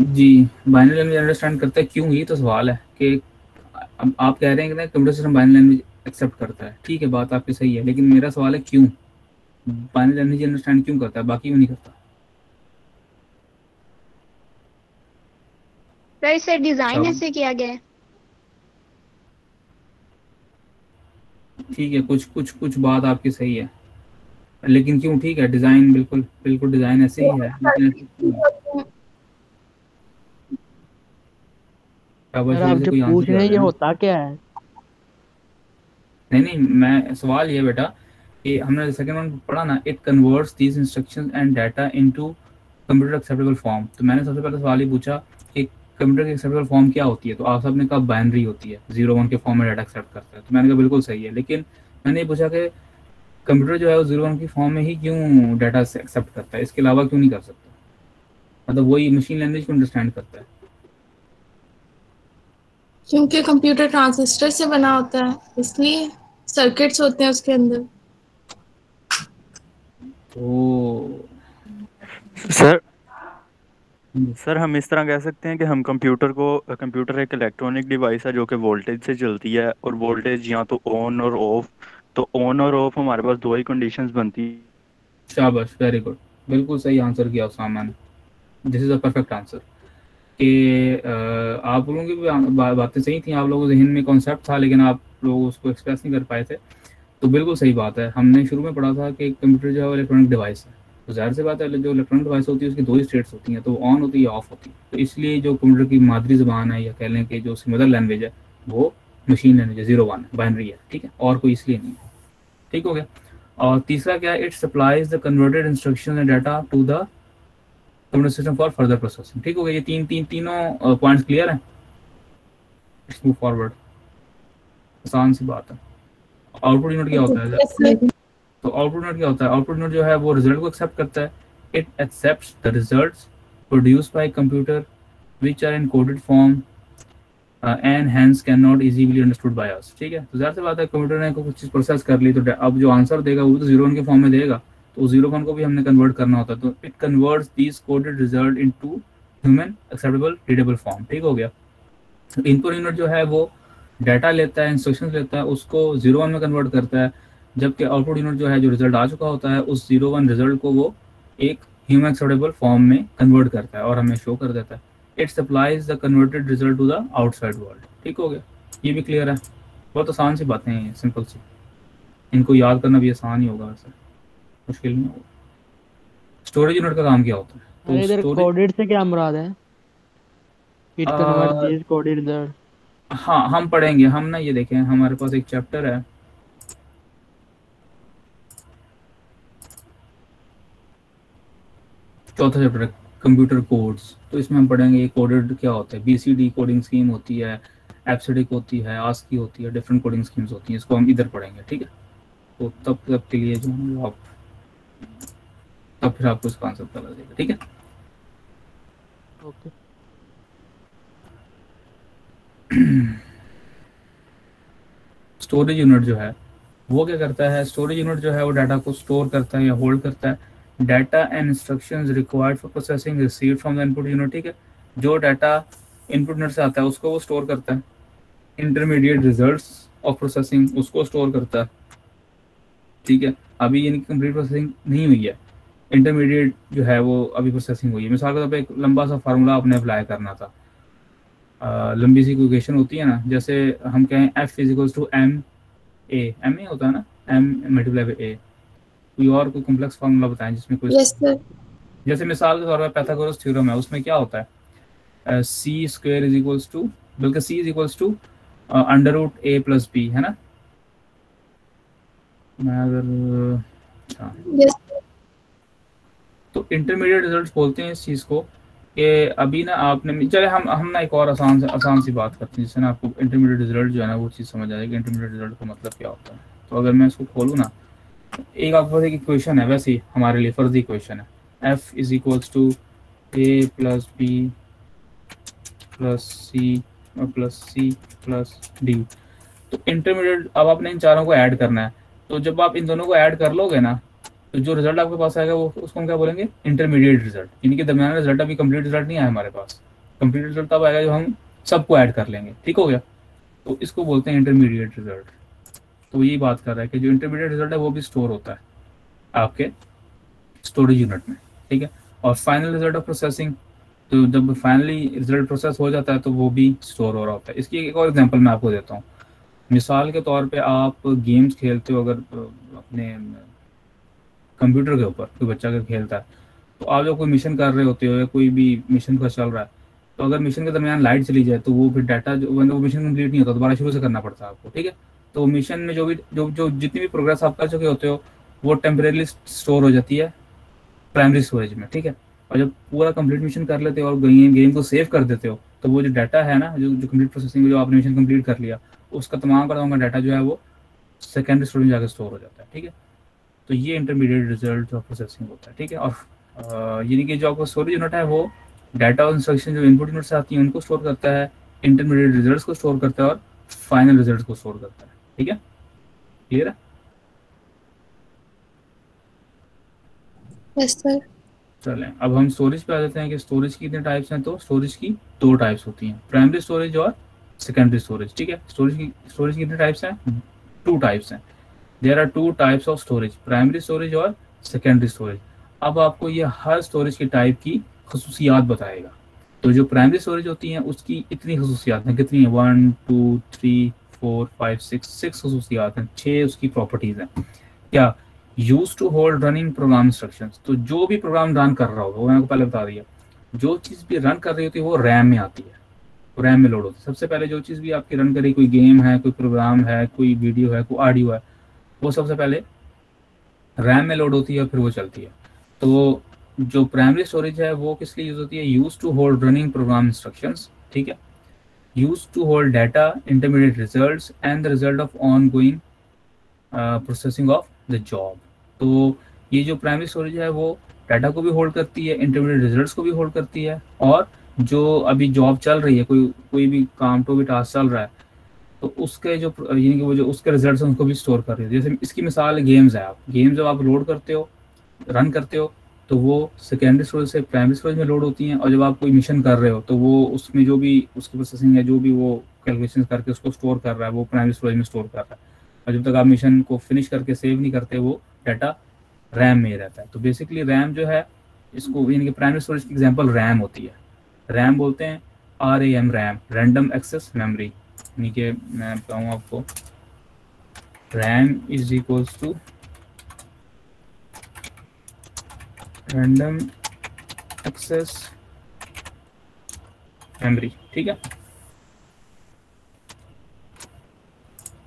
जी बाइनरी लैंग्वेज अंडरस्टैंड करता है क्यों? ये तो सवाल है कि अब आप कह रहे हैं कि computer system binary language accept करता है। ठीक है बात आपकी सही है लेकिन मेरा सवाल है क्यों? बाइनरी लैंग्वेज अंडरस्टैंड क्यों करता है बाकी क्यों नहीं करता? Sir design. ऐसे किया गया है। ठीक है कुछ कुछ कुछ बात आपकी सही है। लेकिन क्यों? ठीक है डिज़ाइन बिल्कुल बिल्कुल डिज़ाइन ऐसे ही है <laughs> लेकिन ऐसे क्यों है? क्या सर वजह आप जो पूछ रहे हैं ये होता क्या है? नहीं नहीं मैं सवाल ये बेटा कि हमने सेकंड वन पढ़ा ना it converts these instructions and data into computer acceptable form तो मैंने सबसे पहले सवाल ये पूछा कि कंप्यूटर की एक्सेप्टेबल फॉर्म क्या होती है? तो आप सबने कहा बाइनरी होती है ज़ीरो वन के फॉर्म में डाटा एक्सेप्ट करता है। तो मैंने कहा बिल्कुल सही है लेकिन मैंने ये पूछा कि कंप्यूटर जो है वो ज़ीरो वन की फॉर्म में ही क्यों डाटा एक्सेप्ट करता है? इसके अलावा क्यों नहीं कर सकता? मतलब वही मशीन लैंग्वेज को अंडरस्टैंड करता है। क्योंकि कंप्यूटर ट्रांजिस्टर से बना होता है इसलिए सर्किट्स होते हैं उसके अंदर। तो सर सर हम इस तरह कह सकते हैं कि हम कंप्यूटर को कंप्यूटर एक इलेक्ट्रॉनिक डिवाइस है जो कि वोल्टेज से चलती है और वोल्टेज या तो ऑन और ऑफ़ तो ऑन और ऑफ़ हमारे पास दो ही कंडीशंस बनती शाबाश वेरी गुड बिल्कुल सही आंसर किया उसामा ने this is a perfect answer कि आप लोगों की भी बातें सही थी, आप लोगों के जहन में कॉन्सेप्ट था, लेकिन आप लोग उसको एक्सप्रेस नहीं कर पाए थे। तो बिल्कुल सही बात है। हमने शुरू में पढ़ा था कि कंप्यूटर जो है इलेक्ट्रॉनिक डिवाइस है। तो ज़ाहिर सी बात है, जो इलेक्ट्रॉनिक डिवाइस होती है, उसकी दो ही स्टेट्स होती हैं तो ऑन होती है ऑफ़ होती है। तो इसलिए जो कंप्यूटर की मादरी जबान है, या कह लें कि जो उसकी मदर लैंग्वेज है, वो मशीन लैंग्वेज है ज़ीरो वन है बाइनरी है, ठीक है? और कोई इसलिए नहीं है। ठीक हो गया? और तीसरा क्या है? It supplies the converted instruction data to the computer system for further processing ठीक हो गया ये तीन तीन तीनों पॉइंट्स क्लियर हैं? मूव फॉरवर्ड आसान सी बात है। आउटपुट यूनिट क्या होता है? तो आउटपुट यूनिट क्या होता है? आउटपुट यूनिट जो है वो रिज़ल्ट को एक्सेप्ट करता है। It accepts the results produced by computer which are in coded form and hence can not easily understood by us ठीक है? तो ज़ाहिर सी बात है कंप्यूटर ने कुछ चीज़ प्रोसेस कर ली तो अब जो आंसर देगा वो तो ज़ीरो वन के फॉर्म में देगा। तो ज़ीरो वन को भी हमने कन्वर्ट करना होता है तो it convert these coded result into human acceptable readable form ठीक हो गया? इनपुट यूनिट जो है वो डाटा लेता है इंस्ट्रक्शन लेता है, उसको ज़ीरो वन में कन्वर्ट करता है, जबकि आउटपुट यूनिट जो है, जो रिज़ल्ट आ चुका होता है, उस ज़ीरो वन रिज़ल्ट को वो एक ह्यूमन एक्सेप्टेबल फॉर्म में कन्वर्ट करता है और हमें शो कर देता है। It supplies the converted result to the outside world ठीक हो गया? ये भी क्लियर है। बहुत आसान सी बातें हैं सिंपल सी। इनको याद करना भी आसान ही होगा, वैसे। मुश्किल नहीं होगा स्टोरेज यूनिट का काम क्या होता है। तो इधर कोडेड से क्या मुराद है? It convert this coded result हाँ हम पढ़ेंगे। हम ना ये देखें हमारे पास एक चैप्टर है। चौथा चैप्टर कंप्यूटर कोड्स तो इसमें हम पढ़ेंगे कोडेड क्या होता है? बीसीडी कोडिंग स्कीम होती है एप्सिडिक होती है आस्की होती है डिफरेंट कोडिंग स्कीम्स होती हैं। इसको हम इधर पढ़ेंगे ठीक है? तो तब तब के लिए जो आप तब फिर आपको इसका आंसर पता लगेगा ठीक है? ओके स्टोरेज यूनिट जो है वो क्या करता है? स्टोरेज यूनिट जो है वो डाटा को स्टोर करता है या होल्ड करता है। Data and instructions required for processing receive from the input unit ठीक है? जो डाटा इनपुट यूनिट से आता है उसको वो स्टोर करता है। इंटरमीडिएट रिजल्ट्स ऑफ़ प्रोसेसिंग उसको स्टोर करता है। ठीक है अभी यानी कंप्लीट प्रोसेसिंग नहीं हुई है। इंटरमीडिएट जो है वो अभी प्रोसेसिंग हुई है। मिसाल के तौर पर एक लंबा सा फार्मूला आपने अप्लाई करना था। अ, लंबी सी इक्वेशन होती है ना जैसे हम कहें F equals to M A M A होता है ना? एम मल्टीप्लाई बाई ए कोई और कोई कॉम्प्लेक्स फार्मूला बताएँ जिसमें कोई सर जैसे मिसाल के तौर पर पैथागोरस थ्योरम है उसमें क्या होता है? C square is equals to बल्कि C is equals to under root A plus B है ना? मैं अगर अच्छा। यस तो इंटरमीडिएट रिजल्ट्स बोलते हैं इस चीज़ को कि अभी ना आपने चले हम हम ना एक और आसान से आसान सी बात करते हैं जिससे ना आपको इंटरमीडिएट रिज़ल्ट जो है ना वो चीज़ समझ आ जाएगी। इंटरमीडिएट रिज़ल्ट का मतलब क्या होता है? तो अगर मैं इसको खोलूँ ना एक आपके पास एक इक्वेशन है वैसे ही हमारे लिए फर्जी इक्वेशन है। F is equals to A plus B plus C plus C plus D तो इंटरमीडिएट अब आपने इन चारों को ऐड करना है। तो जब आप इन दोनों को ऐड कर लोगे ना तो जो रिज़ल्ट आपके पास आएगा वो, उसको हम क्या बोलेंगे? इंटरमीडिएट रिज़ल्ट यानी कि दरमियान रिज़ल्ट अभी कंप्लीट रिज़ल्ट नहीं आया हमारे पास. कंप्लीट रिज़ल्ट तब आएगा जो हम सबको ऐड कर लेंगे. ठीक हो गया? तो इसको बोलते हैं इंटरमीडिएट रिज़ल्ट तो यही बात कर रहा है कि जो इंटरमीडिएट रिज़ल्ट है वो भी स्टोर होता है आपके स्टोरेज यूनिट में. ठीक है? और फाइनल रिज़ल्ट ऑफ़ प्रोसेसिंग तो जब फाइनली रिज़ल्ट प्रोसेस हो जाता है तो वो भी स्टोर हो रहा होता है. इसकी एक और एग्जांपल मैं आपको देता हूँ. मिसाल के तौर पे आप गेम्स खेलते हो अगर अपने कंप्यूटर के ऊपर, कोई बच्चा अगर खेलता है तो आप जब कोई मिशन कर रहे होते हो या कोई भी मिशन का चल रहा है तो अगर मिशन के दरमियान लाइट चली जाए तो वो फिर डाटा जो मतलब वो मिशन कंप्लीट नहीं होता, दोबारा शुरू से करना पड़ता है आपको, ठीक है? तो मिशन में जो भी, जो जो जितनी भी प्रोग्रेस आप कर चुके होते हो, वो टेम्परेली स्टोर हो जाती है प्राइमरी स्टोरेज में, ठीक है? और जब पूरा कंप्लीट मिशन कर लेते हो और गेम गेम को सेव कर देते हो तो वो जो डाटा है ना, जो जो कंप्लीट प्रोसेसिंग जो आपने मिशन कंप्लीट कर लिया उसका तमाम का तमाम डाटा जो है वो सेकेंडरी स्टोरेज में जाकर स्टोर हो जाता है ठीक है? तो ये इंटरमीडिएट रिज़ल्ट ऑफ़ प्रोसेसिंग होता है ठीक है? और यानी कि जो आपका स्टोरेज यूनिट है वो डाटा और इंस्ट्रक्शन जो इनपुट यूनिट से आती हैं उनको स्टोर करता है इंटरमीडिएट रिजल्ट्स को स्टोर करता है और फाइनल रिज़ल्ट को स्टोर करता है ठीक है? क्लियर है? यस सर चलें अब हम स्टोरेज पे आ जाते हैं कि स्टोरेज की कितने टाइप्स हैं तो स्टोरेज की दो टाइप्स होती हैं प्राइमरी स्टोरेज और सेकेंडरी स्टोरेज ठीक है? स्टोरेज की स्टोरेज कितने टाइप्स हैं? टू टाइप्स हैं। There are two types of storage primary storage और सेकेंडरी स्टोरेज अब आपको ये हर स्टोरेज की टाइप की खसूसियात बताएगा। तो जो प्राइमरी स्टोरेज होती हैं उसकी इतनी खसूसियात हैं कितनी है? One two three four five six six खसूसियात हैं छः उसकी प्रॉपर्टीज़ हैं। क्या use to hold running program instruction तो जो भी प्रोग्राम रन कर रहा होगा वो मैंने पहले बता दिया। जो चीज़ भी रन कर रही होती है वो रैम में आती है। रैम में लोड होती है। सबसे पहले जो चीज़ भी आपकी रन करी, कोई गेम है, कोई प्रोग्राम है, कोई वीडियो है, कोई ऑडियो है, वो सबसे पहले रैम में लोड होती है फिर वो चलती है। तो जो प्राइमरी स्टोरेज है, वो किस लिए यूज़ होती है? Use to hold running program instructions ठीक है? Use to hold data intermediate results and the result of ongoing processing of the job तो ये जो प्राइमरी स्टोरेज है, वो डाटा को भी होल्ड करती है इंटरमीडिएट रिजल्ट्स को भी होल्ड करती है, और जो अभी जॉब चल रही है, कोई कोई भी काम तो भी टास्क चल रहा है तो उसके जो यानी कि वो जो, उसके रिजल्ट्स हैं, उनको भी स्टोर कर रही है। जैसे इसकी मिसाल गेम्स है आप। गेम्स जब आप लोड करते हो रन करते हो तो वो सेकेंडरी स्टोरेज से प्राइमरी स्टोरेज में लोड होती हैं और जब आप कोई मिशन कर रहे हो तो वो उसमें जो भी, उसकी प्रोसेसिंग है जो भी वो कैलकुलेशन करके उसको स्टोर कर रहा है, वो प्राइमरी स्टोरेज में स्टोर कर रहा है। और जब तक आप मिशन को फिनिश करके सेव नहीं करते, वो डाटा रैम में रहता है। तो बेसिकली रैम जो है, इसको, यानी कि प्राइमरी स्टोरेज की एग्जांपल रैम होती है। रैम बोलते हैं R A M RAM random access memory यानी कि मैं बताऊँ आपको, RAM is equals to random access memory ठीक है?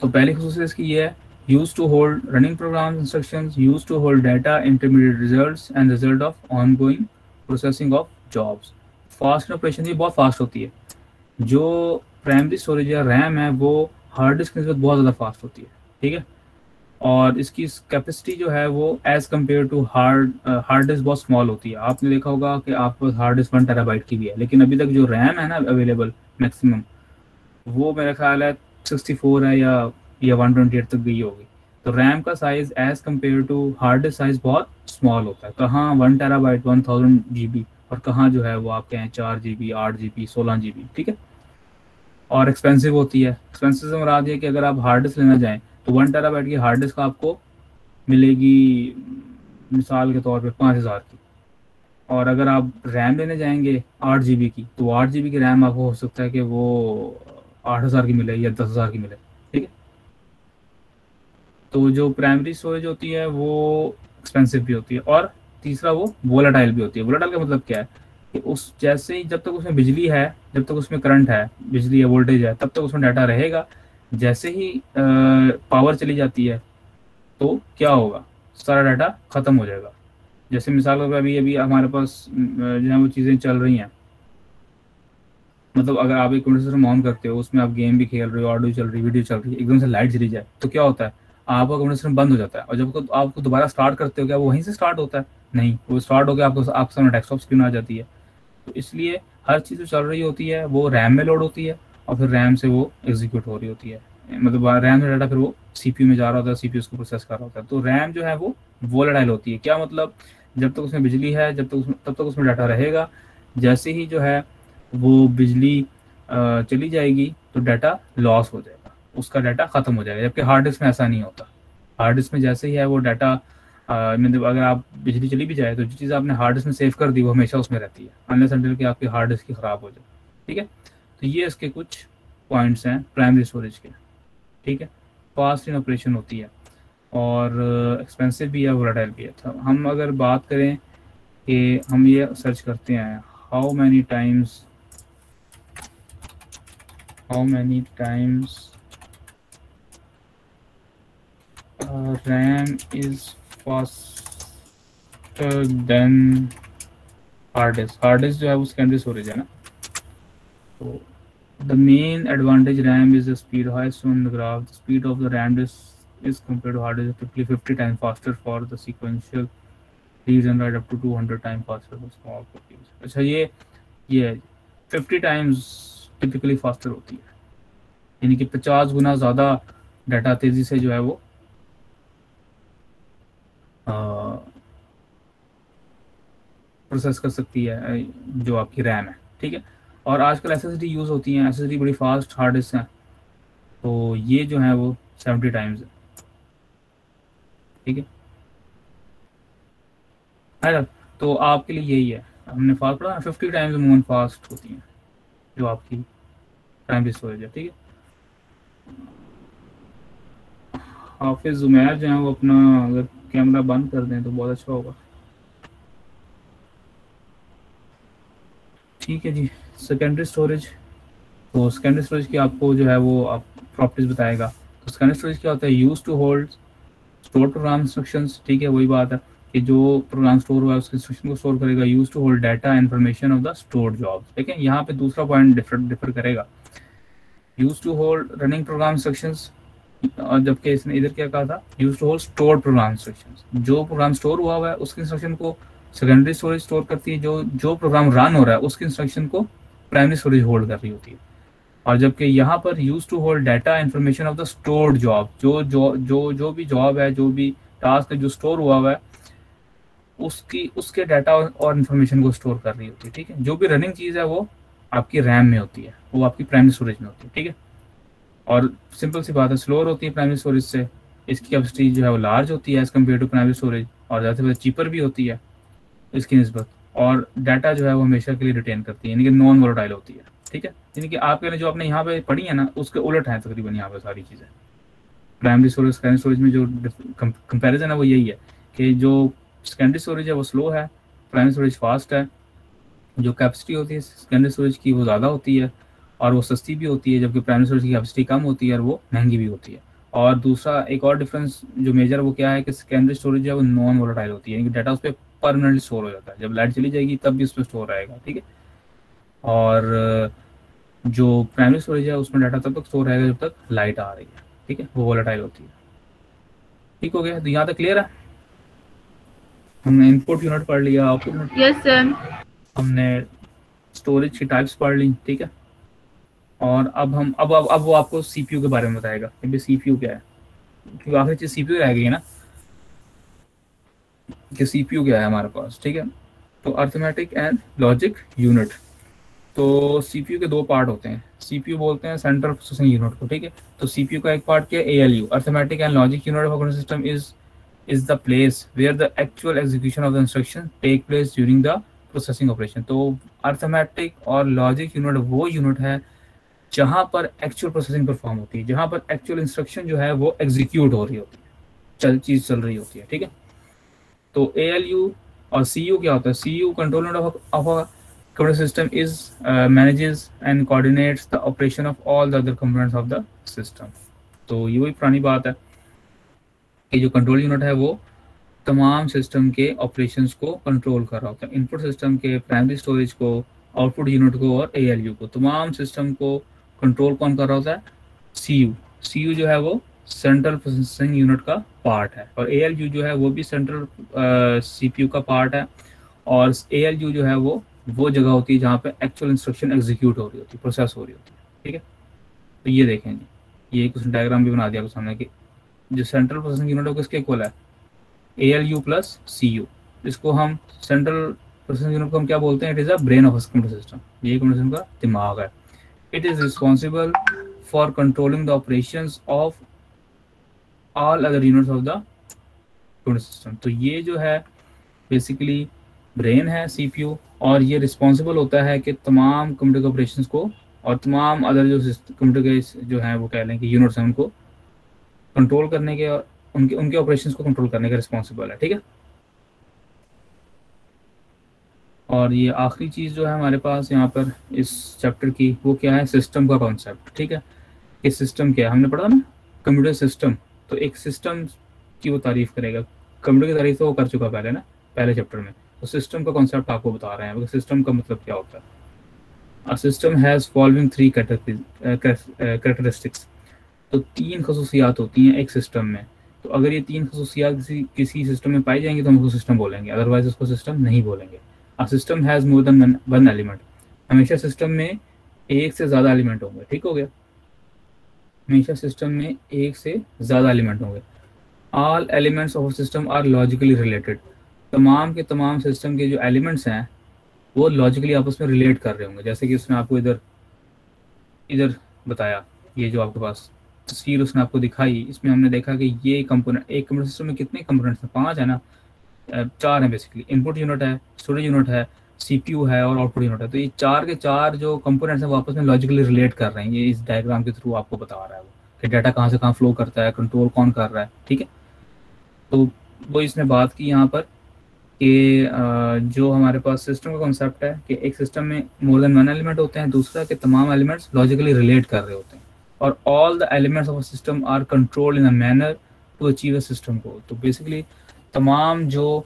तो पहली खसूसियत की ये है use to hold running program instruction use to hold data intermediate result and result of ongoing processing of jobs fast operation भी बहुत फास्ट होती है। जो प्राइमरी स्टोरेज या रैम है, वो हार्ड डिस्क की बहुत ज़्यादा फास्ट होती है, ठीक है? और इसकी कैपेसिटी जो है, वो as compare to hard hard disk बहुत स्मॉल होती है। आपने देखा होगा कि आपको हार्ड डिस्क वन टेराबाइट की भी है, लेकिन अभी तक जो रैम है ना अवेलेबल मैक्सिमम वो मेरा ख्याल है सिक्सटी फोर है या या वन ट्वेंटी एट तक गई होगी। तो रैम का size as compare to hard disk size बहुत स्मॉल होता है। कहाँ one terabyte one thousand G B और कहाँ जो है वो आपके हैं चार जी बी आठ जी बी सोलह जी बी ठीक है? और एक्सपेंसिव होती है। एक्सपेंसिव से मुराद ये कि अगर आप हार्ड डिस्क लेना चाहें तो वन टेराबाइट की हार्ड डिस्क आपको मिलेगी, मिसाल के तौर पे पाँच हज़ार की। और अगर आप रैम लेने जाएँगे आठ जी बी की तो आठ जी बी की रैम आपको हो सकता है कि वो आठ हज़ार की मिले या दस हज़ार की मिले, ठीक है? तो जो प्राइमरी स्टोरेज होती है, वो एक्सपेंसिव भी होती है। और तीसरा वो वोलाटाइल भी होती है। वोलाटाइल का मतलब क्या है? कि उस जैसे ही जब तक उसमें बिजली है, जब तक उसमें करंट है, बिजली है वोल्टेज है, तब तक उसमें डाटा रहेगा। जैसे ही पावर चली जाती है तो क्या होगा? सारा डाटा ख़त्म हो जाएगा। जैसे मिसाल के अभी अभी हमारे पास जो है वो चीज़ें चल रही हैं। मतलब अगर आप एक कंप्यूटर सिस्टम ऑन करते हो, उसमें आप गेम भी खेल रहे हो ऑडियो चल रही वीडियो चल रही है एकदम से लाइट चली जाए तो क्या होता है? आपका कंप्यूटर बंद हो जाता है। और जब आपको दोबारा स्टार्ट करते हो, क्या वो वहीं से स्टार्ट होता है? नहीं, वो स्टार्ट हो गया, आपको आपके सामने डेस्कटॉप स्क्रीन आ जाती है। तो इसलिए हर चीज़ जो चल रही होती है, वो रैम में लोड होती है और फिर रैम से वो एग्जीक्यूट हो रही होती है। मतलब रैम से डाटा फिर वो सीपीयू में जा रहा होता है सी उसको प्रोसेस कर रहा होता है। तो रैम जो है वो वोलेटाइल होती है। क्या मतलब? जब तक उसमें बिजली है, जब तक उसमें तब तक उसमें डाटा रहेगा। जैसे ही जो है वो बिजली चली जाएगी तो डाटा लॉस हो जाएगा। उसका डाटा खत्म हो जाएगा, जबकि हार्ड डिस्क में ऐसा नहीं होता। हार्ड डिस्क में जैसे ही है वो डाटा मतलब अगर आप बिजली चली भी जाए तो जो चीज़ आपने हार्ड डिस्क में सेव कर दी, वो हमेशा उसमें रहती है अनलेस अंटिल कि आपकी हार्ड डिस्क ख़राब हो जाए। ठीक है? तो ये इसके कुछ पॉइंट्स हैं प्राइमरी स्टोरेज के। ठीक है? फास्ट इन ऑपरेशन होती है, और एक्सपेंसिव भी है वोलाटाइल भी है। तो हम अगर बात करें कि हम ये सर्च करते हैं how many times how many times RAM is faster than hard disk hard disk जो है वो सेकेंडरी स्टोरेज है ना तो the main advantage RAM is the speed highest on the graph. The speed of the RAM is is compared to hard disk typically 50 times faster for the sequential reads and write up to 200 times faster for small copies. अच्छा ये ये 50 times typically faster होती है यानी कि 50 गुना ज़्यादा data तेज़ी से जो है वो प्रोसेस कर सकती है जो आपकी रैम है, ठीक है? और आजकल एस एस यूज़ होती हैं एस एस बड़ी फास्ट हार्ड डिस्क हैं। तो ये जो है वो सेवेंटी टाइम्स है। ठीक है? है तो आपके लिए यही है। हमने फास्ट पढ़ा फिफ्टी टाइम्स मूवन फास्ट होती हैं, जो आपकी प्राइमरी स्टोरेज है, ठीक है? हाफिज जुमैर जो है वो अपना, अगर कैमरा बंद कर दें तो बहुत अच्छा होगा। ठीक है जी सेकेंडरी स्टोरेज तो सेकेंडरी स्टोरेज की आपको जो है वो आप प्रॉपर्टीज़ बताएगा। तो सेकेंडरी स्टोरेज क्या होता है? Use to hold store program instructions ठीक है, वही बात है कि जो प्रोग्राम स्टोर हुआ है, उसके इंस्ट्रक्शन को स्टोर करेगा। Use to hold data information of the store job ठीक है? यहाँ पे दूसरा पॉइंट डिफर करेगा। Use to hold running program instructions और जबकि इसने इधर क्या कहा था? Use to hold store program instruction जो प्रोग्राम स्टोर हुआ हुआ है, उसके इंस्ट्रक्शन को सेकेंडरी स्टोरेज स्टोर करती है। जो जो प्रोग्राम रन हो रहा है, उसके इंस्ट्रक्शन को प्राइमरी स्टोरेज होल्ड कर रही होती है। और जबकि यहाँ पर use to hold data information of the stored job जो जो जो जो भी जॉब है, जो भी टास्क है, जो स्टोर हुआ हुआ है, उसकी, उसके डाटा और इन्फॉर्मेशन को स्टोर कर रही होती है, ठीक है? जो भी रनिंग चीज़ है, वो आपकी रैम में होती है, वो आपकी प्राइमरी स्टोरेज में होती है, ठीक है? और सिंपल सी बात है स्लोअर होती है प्राइमरी स्टोरेज से, इसकी कैपेसिटी जो है वो लार्ज होती है as compare to primary storage और ज़्यादा से ज़्यादा चीपर भी होती है इसकी नस्बत और डाटा जो है वो हमेशा के लिए रिटेन करती है, यानी कि नॉन वोलाटाइल होती है, ठीक है? यानी कि आपके लिए जो आपने यहाँ पे पढ़ी है ना, उसके उलट है तकरीबन यहाँ पे सारी चीज़ें। प्राइमरी स्टोरेज सेकेंडरी स्टोरेज में जो कंपैरिजन है वो यही है कि जो सेकेंडरी स्टोरेज है वो स्लो है प्राइमरी स्टोरेज फास्ट है, जो कैपेसिटी होती है सेकेंडरी स्टोरेज की वो ज़्यादा होती है और वो सस्ती भी होती है जबकि प्राइमरी स्टोरेज की कैपेसिटी कम होती है और वो महँगी भी होती है। और दूसरा एक और डिफरेंस जो मेजर वो क्या है कि सेकेंडरी स्टोरेज है वो नॉन वोलाटाइल होती है यानी कि डाटा उस पर परमानेंटली स्टोर हो जाता है। जब लाइट चली जाएगी तब भी उसमें स्टोर रहेगा ठीक है? और जो प्राइमरी स्टोरेज है उसमें डाटा तब तक स्टोर रहेगा जब तक लाइट आ रही है ठीक है? वो वोलाटाइल होती है। ठीक हो गया? तो यहाँ तक क्लियर है? हमने इनपुट यूनिट पढ़ लिया आउटपुट सर हमने स्टोरेज की टाइप्स पढ़ ली ठीक है? और अब हम, अब अब अब वो आपको सीपीयू के बारे में बताएगा कि सीपीयू क्या है। क्योंकि आखिरी चीज़ सीपीयू रह गई है ना। कि सीपीयू क्या है हमारे पास, ठीक है? तो अर्थमेटिक एंड लॉजिक यूनिट तो सीपीयू के दो पार्ट होते हैं। सीपीयू बोलते हैं सेंट्रल प्रोसेसिंग यूनिट को, ठीक है? तो सीपीयू का एक पार्ट क्या है? ALU arithmetic and logic unit of system is is the place where the actual execution of the instruction take place during the processing operation तो अर्थमेटिक और लॉजिक यूनिट वो यूनिट है जहाँ पर एक्चुअल प्रोसेसिंग परफॉर्म होती है जहाँ पर एक्चुअल इंस्ट्रक्शन जो है वो एग्जीक्यूट हो रही होती है चल चीज़ चल रही होती है ठीक है? तो ए एल यू और सी यू क्या होता है? C U control of a computer system is uh, manages and coordinates the operation of all the other components of तो ये वही पुरानी बात है कि जो कंट्रोल यूनिट है वो तमाम सिस्टम के ऑपरेशंस को कंट्रोल कर रहा होता है। इनपुट सिस्टम के प्राइमरी स्टोरेज को आउटपुट यूनिट को और ए को तमाम सिस्टम को कंट्रोल कौन कर रहा होता है? सी यू सी यू जो है वो सेंट्रल प्रोसेसिंग यूनिट का पार्ट है। और ए एल यू जो है वो भी सेंट्रल सी पी यू का पार्ट है। और ए एल यू जो है वो वो जगह होती है जहाँ पे एक्चुअल इंस्ट्रक्शन एग्जीक्यूट हो रही होती है प्रोसेस हो रही होती है। ठीक है? तो ये देखेंगे ये कुछ डायग्राम भी बना दिया आपके सामने कि जो सेंट्रल प्रोसेसिंग यूनिट है किसके इक्वल है? A L U plus C U इसको हम सेंट्रल प्रोसेसिंग यूनिट को हम क्या बोलते हैं? It is a brain of computer system ये कंप्यूटर सिस्टम का दिमाग है। It is responsible for controlling the operation of all other units of the computer system तो ये जो है बेसिकली ब्रेन है सीपीयू और ये रिस्पॉन्सिबल होता है कि तमाम कंप्यूटर ऑपरेशंस को और तमाम अदर जो कंप्यूटर के जो हैं, वो कह लें कि यूनिट्स हैं, उनको कंट्रोल करने के और उनके उनके ऑपरेशंस को कंट्रोल करने का रिस्पॉन्सिबल है, ठीक है? और ये आखिरी चीज़ जो है हमारे पास यहाँ पर इस चैप्टर की, वो क्या है? सिस्टम का कॉन्सेप्ट ठीक है? ये सिस्टम क्या है? हमने पढ़ा ना? कंप्यूटर सिस्टम तो एक सिस्टम की वो तारीफ़ करेगा। कंप्यूटर की तारीफ़ तो वो कर चुका पहले ना, पहले चैप्टर में। तो सिस्टम का कॉन्सेप्ट आपको बता रहे हैं। सिस्टम का मतलब क्या होता है? System has following three characteristics. तो तीन खसूसियात होती हैं एक सिस्टम में। तो अगर ये तीन खसूसियात किसी किसी सिस्टम में पाई जाएँगी तो हम उसको सिस्टम बोलेंगे। अदरवाइज़ उसको सिस्टम नहीं बोलेंगे। System has more than one element हमेशा सिस्टम में एक से ज़्यादा एलिमेंट होंगे, ठीक हो गया? हमेशा सिस्टम में एक से ज़्यादा एलिमेंट होंगे। All elements of system are logically related तमाम के तमाम सिस्टम के जो एलिमेंट्स हैं, वो लॉजिकली आपस में रिलेट कर रहे होंगे। जैसे कि उसने आपको इधर इधर बताया, ये जो आपके पास तस्वीर उसने आपको दिखाई, इसमें हमने देखा कि ये कंपोनेंट एक कंप्यूटर सिस्टम में कितने कंपोनेंट्स हैं? पाँच है ना? चार है बेसिकली इनपुट यूनिट है स्टोरेज यूनिट है सीपीयू है और आउटपुट यूनिट है। तो ये चार के चार जो कंपोनेंट्स हैं, वो आपस में लॉजिकली रिलेट कर रहे हैं। ये इस डायग्राम के थ्रू आपको बता रहा है वो कि डाटा कहाँ से कहाँ फ्लो करता है कंट्रोल कौन कर रहा है, ठीक है? तो वो इसने बात की यहाँ पर कि जो हमारे पास सिस्टम का कॉन्सेप्ट है कि एक सिस्टम में मोर देन वन एलिमेंट होते हैं, दूसरा कि तमाम एलिमेंट्स लॉजिकली रिलेट कर रहे होते हैं। और all the elements of a system are control in a manner to achieve a system को तो बेसिकली तमाम जो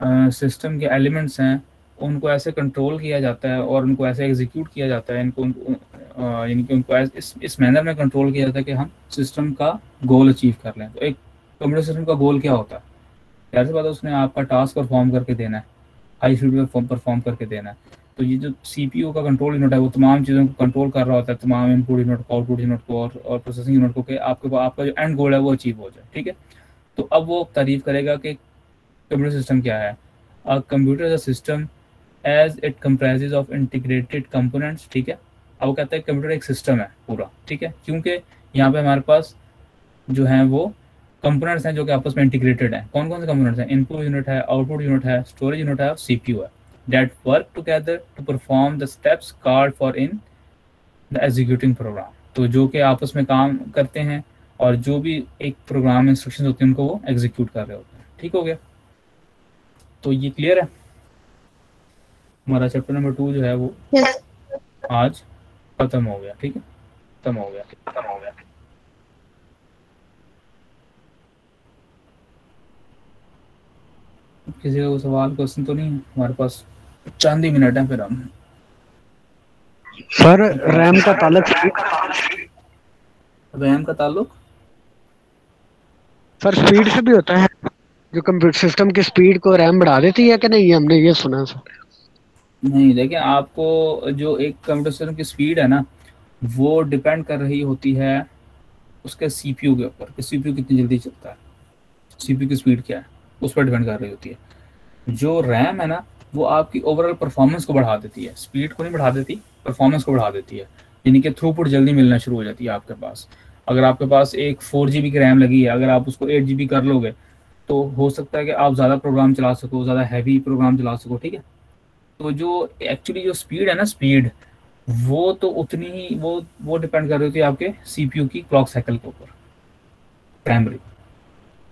सिस्टम के एलिमेंट्स हैं उनको ऐसे कंट्रोल किया जाता है और उनको ऐसे एग्जीक्यूट किया जाता है इनको यानी कि उनको इस इस मैनर में कंट्रोल किया जाता है कि हम सिस्टम का गोल अचीव कर लें तो एक कंप्यूटर सिस्टम का गोल क्या होता है? सी बात है उसने आपका टास्क परफॉर्म करके देना है हाई स्पीड में परफॉर्म करके देना है। तो ये जो सी का कंट्रोल यूनिट है वो तमाम चीज़ों को कंट्रोल कर रहा होता है तमाम इनपुट यूनिट को आउटपुट यूनिट को और, और प्रोसेसिंग यूनिट को कि आपके आपका जो एंड गोल है वो अचीव हो जाए ठीक है? तो अब वो तारीफ़ करेगा कि कंप्यूटर सिस्टम क्या है। A computer system as it comprises of integrated components ठीक है? अब वो कहता है कंप्यूटर एक सिस्टम है पूरा, ठीक है? क्योंकि यहाँ पे हमारे पास जो है वो कंपोनेंट्स हैं जो कि आपस में इंटीग्रेटेड हैं। कौन कौन से कंपोनेंट्स हैं? इनपुट यूनिट है आउटपुट यूनिट है स्टोरेज यूनिट है और सीपीयू है। That work together to perform the steps called for in the executing program तो जो कि आपस में काम करते हैं और जो भी एक प्रोग्राम इंस्ट्रक्शन होते हैं उनको वो एग्जीक्यूट कर रहे होते हैं। ठीक हो गया? तो ये क्लियर है? हमारा चैप्टर नंबर टू जो है वो yes. आज खत्म हो गया ठीक है? खत्म हो गया खत्म हो गया। किसी का सवाल क्वेश्चन तो नहीं है? हमारे पास चांदी मिनट है फिर हम। सर रैम का ताल्लुक रैम का ताल्लुक? सर स्पीड से भी होता है। जो कंप्यूटर सिस्टम की स्पीड को रैम बढ़ा देती है कि नहीं, हमने ये सुना सर। नहीं, देखिए, आपको जो एक कंप्यूटर सिस्टम की स्पीड है ना, वो डिपेंड कर रही होती है उसके सीपीयू के ऊपर कि सीपीयू कितनी जल्दी चलता है। सीपीयू की स्पीड क्या है, उस पर डिपेंड कर रही होती है। जो रैम है ना, वो आपकी ओवरऑल परफॉर्मेंस को बढ़ा देती है। स्पीड को नहीं बढ़ा देती परफॉर्मेंस को बढ़ा देती है। यानी कि थ्रूपुट जल्दी मिलना शुरू हो जाती है आपके पास। अगर आपके पास एक फोर जी की रैम लगी है, अगर आप उसको एट जी कर लोगे तो हो सकता है कि आप ज़्यादा प्रोग्राम चला सको, ज़्यादा हैवी प्रोग्राम चला सको, ठीक है? तो जो एक्चुअली जो स्पीड है ना स्पीड वो तो उतनी ही, वो वो डिपेंड कर रही होती है आपके सीपीयू की क्लॉक साइकिल के ऊपर प्राइमरी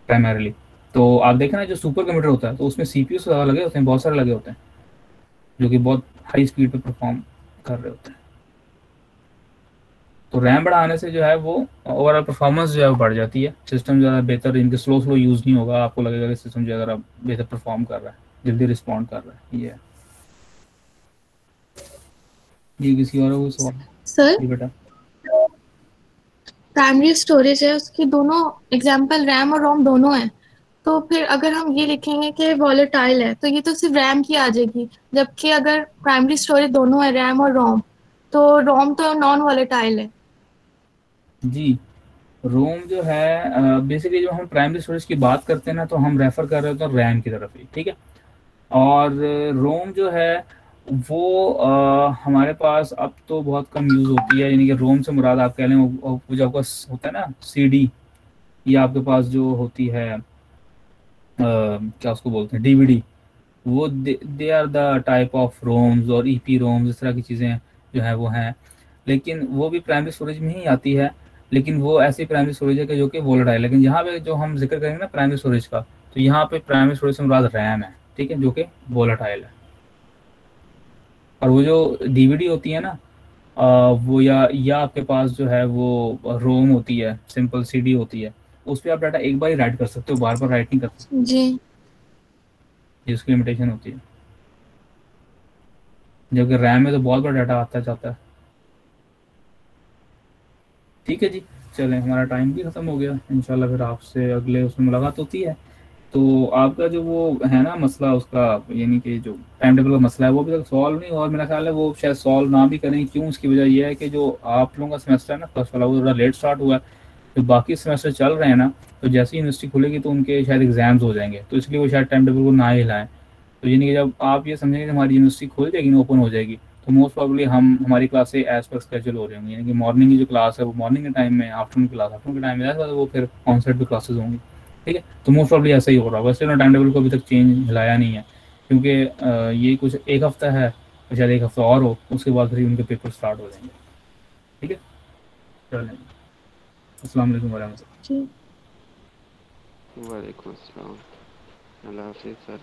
प्राइमरीली तो आप देखें ना, जो सुपर कंप्यूटर होता है तो उसमें सीपीयू से ज़्यादा लगे होते हैं, बहुत सारे लगे होते हैं, जो कि बहुत हाई स्पीड पे परफॉर्म कर रहे होते हैं। तो रैम बढ़ाने से जो है वो ओवरऑल परफॉर्मेंस जो है वो बढ़ जाती है। सिस्टम ज़्यादा बेहतर इनके स्लो स्लो यूज़ नहीं होगा आपको लगेगा कि सिस्टम जो अगर बेहतर परफॉर्म कर रहा है जल्दी रिस्पॉन्ड कर रहा है ये जी किसी और को सवाल? सर बेटा। प्राइमरी स्टोरेज है उसकी दोनों एग्जांपल रैम और रोम दोनों हैं। तो फिर अगर हम ये लिखेंगे कि वॉलेटाइल है तो ये तो सिर्फ़ रैम की आ जाएगी जबकि अगर प्राइमरी स्टोरेज दोनों है रैम और रोम तो रोम तो नॉन वॉलेटाइल है। जी। रोम जो है बेसिकली जब हम प्राइमरी स्टोरेज की बात करते हैं ना तो हम रेफर कर रहे होते हैं रैम की तरफ़ ही ठीक है? और रोम जो है वो आ, हमारे पास अब तो बहुत कम यूज़ होती है यानी कि रोम से मुराद आप कह लें वो वो जो आपका होता है ना सीडी या आपके पास जो होती है आ, क्या उसको बोलते हैं डीवीडी वो they are the type of ROMs और ईपी रोम्स इस तरह की चीज़ें जो है वो हैं। लेकिन वो भी प्राइमरी स्टोरेज में ही आती है। लेकिन वो ऐसी प्राइमरी स्टोरेज है जो कि वोलेटाइल है। लेकिन यहाँ पे जो हम ज़िक्र करेंगे ना प्राइमरी स्टोरेज का तो यहाँ पे प्राइमरी स्टोरेज से मुराद रैम है ठीक है जो कि वोलेटाइल है। और वो जो डीवीडी होती है ना आ, वो या या आपके पास जो है वो रोम होती है सिंपल सीडी होती है उस पर आप डाटा एक बार ही राइट कर सकते हो बार बार राइट नहीं कर सकते। जी। ये उसकी लिमिटेशन होती है। जबकि रैम में तो बहुत बड़ा डाटा आता जाता है। ठीक है जी। चलें, हमारा टाइम भी ख़त्म हो गया। इंशाल्लाह फिर आपसे अगले उसमें मुलाकात होती है। तो आपका जो वो है ना मसला, उसका यानी कि जो टाइम टेबल का मसला है, वो अभी तक सॉल्व नहीं और मेरा ख्याल है वो शायद सॉल्व ना भी करें। क्यों? उसकी वजह ये है कि जो आप लोगों का सेमेस्टर है ना फ़र्स्ट वाला, वो थोड़ा लेट स्टार्ट हुआ। है जो बाकी सेमेस्टर चल रहे हैं ना तो जैसे ही यूनिवर्सिटी खुलेगी तो उनके शायद एग्ज़ाम्स हो जाएँगे। तो इसलिए वो शायद टाइम टेबल को ना ही हिलाएँ। तो यानी कि जब आप ये समझेंगे कि हमारी यूनिवर्सिटी खुल जाएगी ओपन हो जाएगी तो मोस्ट प्रॉब्ली हम हमारी क्लासें एज पर स्केजूल हो रही होंगी। यानी कि मॉर्निंग की जो क्लास है वो मॉर्निंग के टाइम में आफ्टरनून क्लास आफ्टरनून के टाइम में वो फिर ऑनसाइड भी क्लासेज होंगी। ठीक है? तो मोस्ट प्रॉब्ली ऐसा ही हो रहा है वैसे टाइम टेबल को अभी तक चेंज हिलाया नहीं है। क्योंकि ये कुछ एक हफ़्ता है शायद एक हफ़्ता और हो उसके बाद फिर उनके पेपर स्टार्ट हो जाएँगे। ठीक है? चलें अस्सलाम वालेकुम वालेकुम अस्सलाम। अल्लाह हाफिज़ सर।